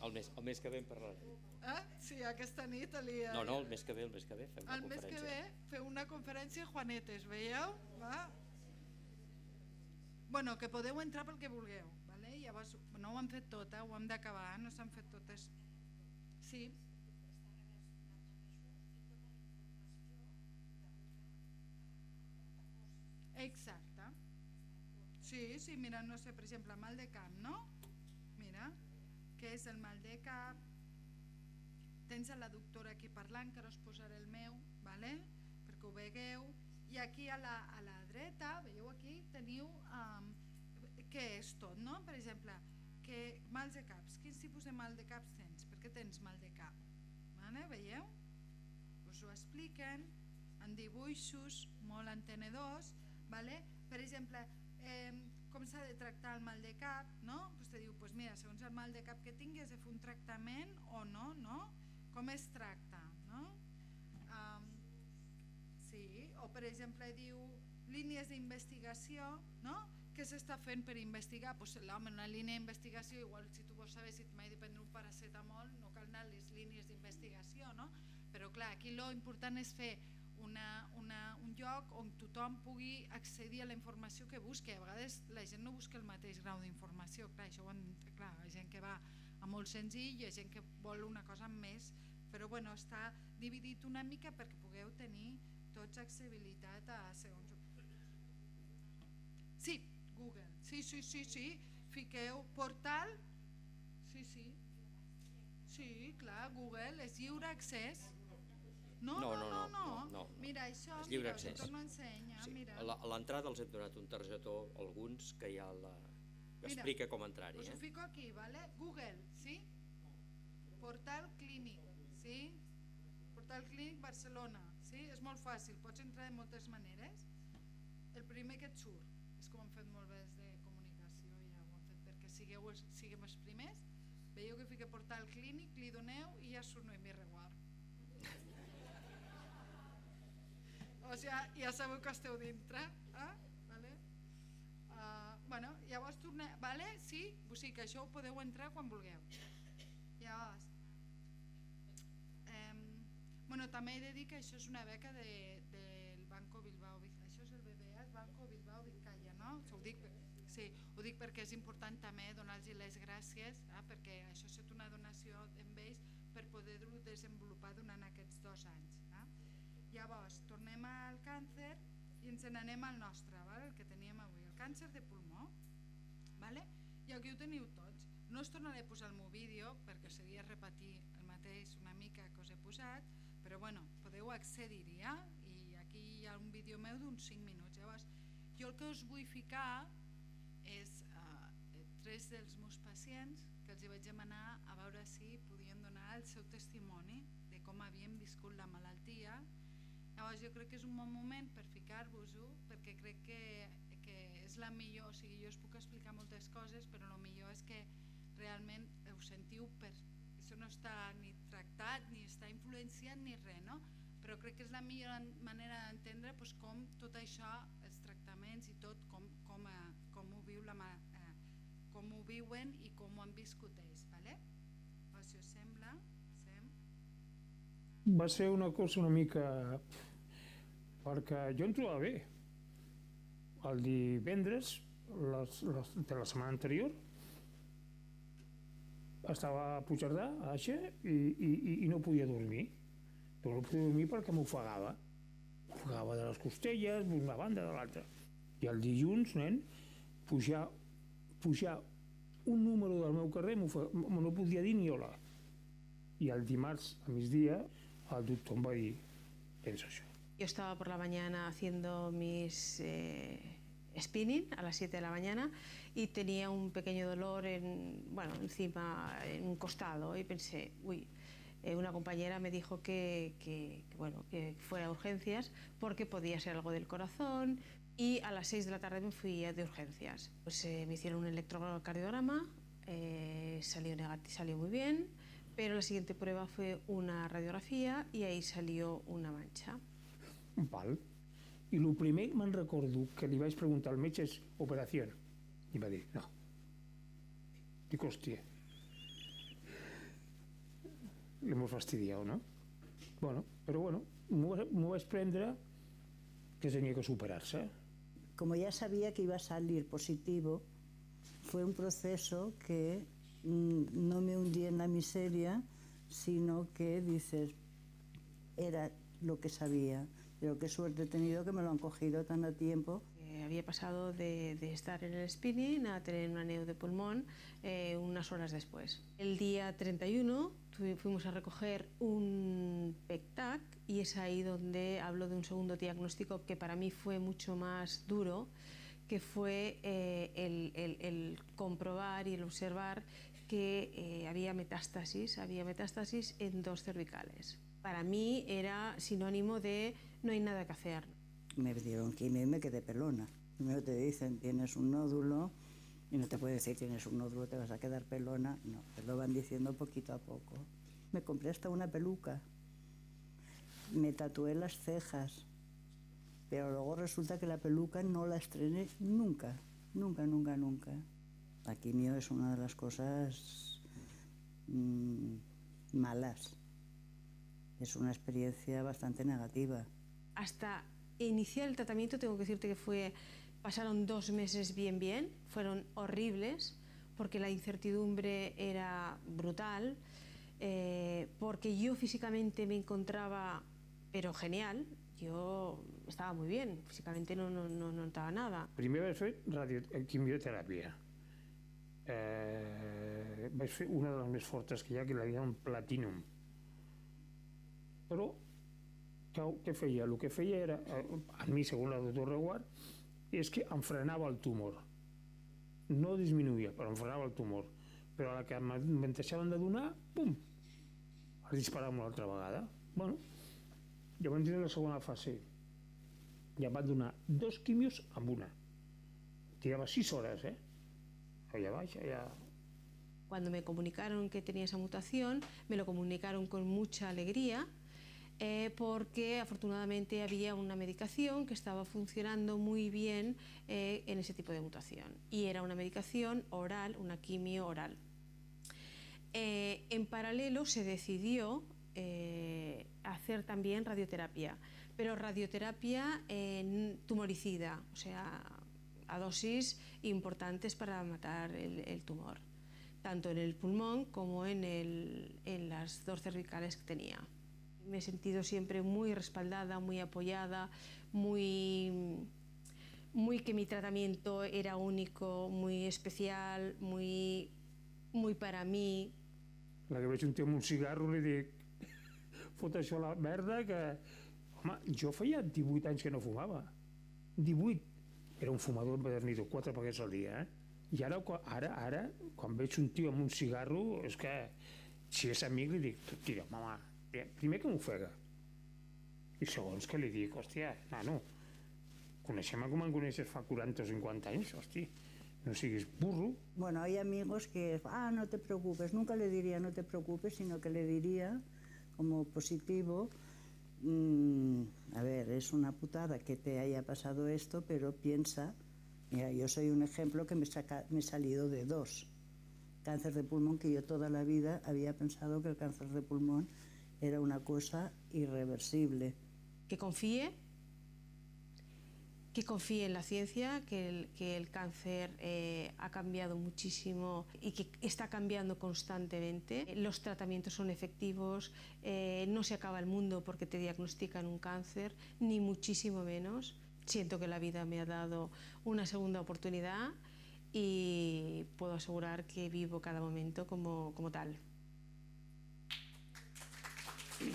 El mes, el mes que ve en parlarem. Eh? Sí, aquesta nit li... No, no, el mes que ve, el mes que ve fem una El mes que conferència. ve feu una conferència Juanetes, veieu? Va? Bueno, que podeu entrar pel que vulgueu, vale? llavors no ho hem fet tot, eh? ho hem d'acabar, no s'han fet totes. Sí. Exacte. Sí, sí, mira, no sé, per exemple, mal de cap, no? Mira, què és el mal de cap? Tens a la doctora aquí parlant, que ara us posaré el meu, vale? perquè ho vegueu. I aquí a la, a la dreta, veieu aquí, teniu um, què és tot, no? Per exemple, que mal de caps. Quins tipus de mal de caps tens? Per què tens mal de cap? Vale? Veieu? Us ho expliquen en dibuixos molt entenedors. Vale? Per exemple, eh, com s'ha de tractar el mal de cap, no? Te diu, pues mira, segons el mal de cap que tinguis, de fer un tractament o no, no? Com es tracta, no? Um, sí, o per exemple diu línies d'investigació, no? Què s'està fent per investigar? Pues l'home, una línia d'investigació, igual si tu vols saber si t'has de prendre un paracetamol, no cal anar a les línies d'investigació, no? Però clar, aquí lo important és fer una, una, un lloc on tothom pugui accedir a la informació que busqui. A vegades la gent no busca el mateix grau d'informació, clar, això ho clar, ha gent que va a molt senzill, hi ha gent que vol una cosa més, però bueno, està dividit una mica perquè pugueu tenir tots accessibilitat a segons... Sí, Google, sí, sí, sí, sí, fiqueu portal, sí, sí, sí, clar, Google és lliure accés, no, no, no, no, no, no. Mira, això, és lliure mira, accés. torno a ensenyar, Sí. mira. A l'entrada els hem donat un targetó, alguns, que ja la... que Mira, explica com entrar-hi. Us ho Eh? fico aquí, ¿vale? Google, ¿sí? Portal Clínic, ¿sí? Portal Clínic Barcelona, ¿sí? És molt fàcil, pots entrar de moltes maneres. El primer que et surt, és com han fet molt bé des de comunicació, ja ho han fet perquè sigueu, els- siguem els primers. Veieu que fica Portal Clínic, li doneu i ja surt Noemí Reguard. O sigui, ja sabeu que esteu dintre, eh? Vale? Uh, bueno, llavors tornem, vale? Sí? O sigui que això ho podeu entrar quan vulgueu. Llavors, bueno, també he de dir que això és una beca de, del Banco Bilbao, això és el BBA, el Banco Bilbao Vizcaya, no? Ho dic, sí, ho dic perquè és important també donar-los les gràcies, eh? perquè això ha estat una donació amb ells per poder-ho desenvolupar durant aquests dos anys. Eh? Llavors, tornem al càncer i ens n'anem al nostre, val? el que teníem avui, el càncer de pulmó. Vale? I aquí ho teniu tots. No us tornaré a posar el meu vídeo perquè seria repetir el mateix una mica que us he posat, però bueno, podeu accedir-hi eh? i aquí hi ha un vídeo meu d'uns 5 minuts. Llavors, jo el que us vull ficar és eh, tres dels meus pacients que els vaig demanar a veure si podien donar el seu testimoni de com havien viscut la malaltia Llavors jo crec que és un bon moment per ficar-vos-ho perquè crec que, que és la millor, o sigui, jo us puc explicar moltes coses però el millor és que realment ho sentiu per... Això no està ni tractat, ni està influenciat ni res, no? Però crec que és la millor manera d'entendre doncs, com tot això, els tractaments i tot, com, com, eh, com ho viu la, eh, com ho viuen i com ho han viscut ells, ¿vale? O si us sembla, sem. va ser una cosa una mica... perquè jo em trobava bé. El divendres les, les, de la setmana anterior estava a Puigcerdà, a Aixa, i, i, i, no podia dormir. No podia dormir perquè m'ofegava. M'ofegava de les costelles, d'una banda, de l'altra. I el dilluns, nen, pujar, pujar un número del meu carrer no podia dir ni hola. I el dimarts a migdia el doctor em va dir pensa això. Yo estaba por la mañana haciendo mis eh, spinning a las 7 de la mañana y tenía un pequeño dolor en, bueno, encima, en un costado y pensé, uy, eh, una compañera me dijo que, que, que, bueno, que fuera a urgencias porque podía ser algo del corazón y a las 6 de la tarde me fui de urgencias. Pues eh, me hicieron un electrocardiograma, eh, salió, salió muy bien, pero la siguiente prueba fue una radiografía y ahí salió una mancha. Val. I el primer me'n recordo que li vaig preguntar al metge és operació. I va dir, no. Dic, hòstia. L'hemos fastidiado, ¿no? Bueno, però bueno, m'ho vaig prendre que tenia que superar-se. como ya sabía que iba a salir positivo, fue un proceso que mm, no me hundí en la miseria, sino que dices, era lo que sabía. Pero qué suerte he tenido que me lo han cogido tan a tiempo. Eh, había pasado de, estar en el spinning a tener una neo de pulmón eh, unas horas después. El día 31 tuvi- fuimos a recoger un PECTAC y es ahí donde hablo de un segundo diagnóstico que para mí fue mucho más duro, que fue eh, el, el- comprobar y el observar que había metástasis, había metástasis en dos cervicales. Para mí era sinónimo de no hay nada que hacer. Me dieron quimio y me quedé pelona. Primero te dicen, tienes un nódulo, y no te puede decir, tienes un nódulo, te vas a quedar pelona. No, te lo van diciendo poquito a poco. Me compré hasta una peluca. Me tatué las cejas. Pero luego resulta que la peluca no la estrené nunca. Nunca, nunca, nunca. La quimio es una de las cosas mmm, malas. Es una experiencia bastante negativa. Hasta iniciar el tratamiento tengo que decirte que fue pasaron dos meses bien bien, fueron horribles porque la incertidumbre era brutal, eh, porque yo físicamente me encontraba pero genial, yo estava muy bien, físicamente no, no, no notava nada. Primer vaig fer radio, quimioteràpia. Eh, vaig fer una de les més fortes que hi ha, que la diuen Platinum. Però, què, què feia? El que feia era, eh, a mi, segons la doctor Reguard, és que em frenava el tumor. No disminuïa, però em frenava el tumor. Però a la que me'n deixaven de donar, pum, es disparava una altra vegada. Bueno, llavors tindre la segona fase. Ja em van donar dos quimios amb una. Tirava sis hores, ¿eh? Allá baix, allá... Cuando me comunicaron que tenía esa mutación, me lo comunicaron con mucha alegría, eh, porque afortunadamente había una medicación que estaba funcionando muy bien eh, en ese tipo de mutación. Y era una medicación oral, una quimio oral. Eh, en paralelo se decidió eh, hacer también radioterapia, pero radioterapia tumoricida, o sea, a dosis importantes para matar el, el tumor, tanto en el pulmón como en, el, en las dos cervicales que tenía. Me he sentido siempre muy respaldada, muy apoyada, muy, muy que mi tratamiento era único, muy especial, muy, muy para mí. La que veig un tio amb un cigarro li dic fot això la merda que... Home, jo feia 18 anys que no fumava. 18. Era un fumador empedernido, quatre paquets al dia, eh? I ara, ara, ara, quan veig un tio amb un cigarro, és que si és amic li dic, tira, mama, primer que m'ofega. I segons que li dic, hòstia, nano, coneixem com em coneixes fa 40 o 50 anys, hòstia, no siguis burro. Bueno, hay amigos que, ah, no te preocupes, nunca le diría no te preocupes, sino que le diría como positivo, mmm, a ver, es una putada que te haya pasado esto, pero piensa, mira, yo soy un ejemplo que me, saca, me he salido de dos. Cáncer de pulmón, que yo toda la vida había pensado que el cáncer de pulmón era una cosa irreversible. Que confíe, que confíe en la ciencia, que el, que el cáncer eh, ha cambiado muchísimo y que está cambiando constantemente. Los tratamientos son efectivos, eh, no se acaba el mundo porque te diagnostican un cáncer, ni muchísimo menos. Siento que la vida me ha dado una segunda oportunidad y puedo asegurar que vivo cada momento como, como tal. Sí.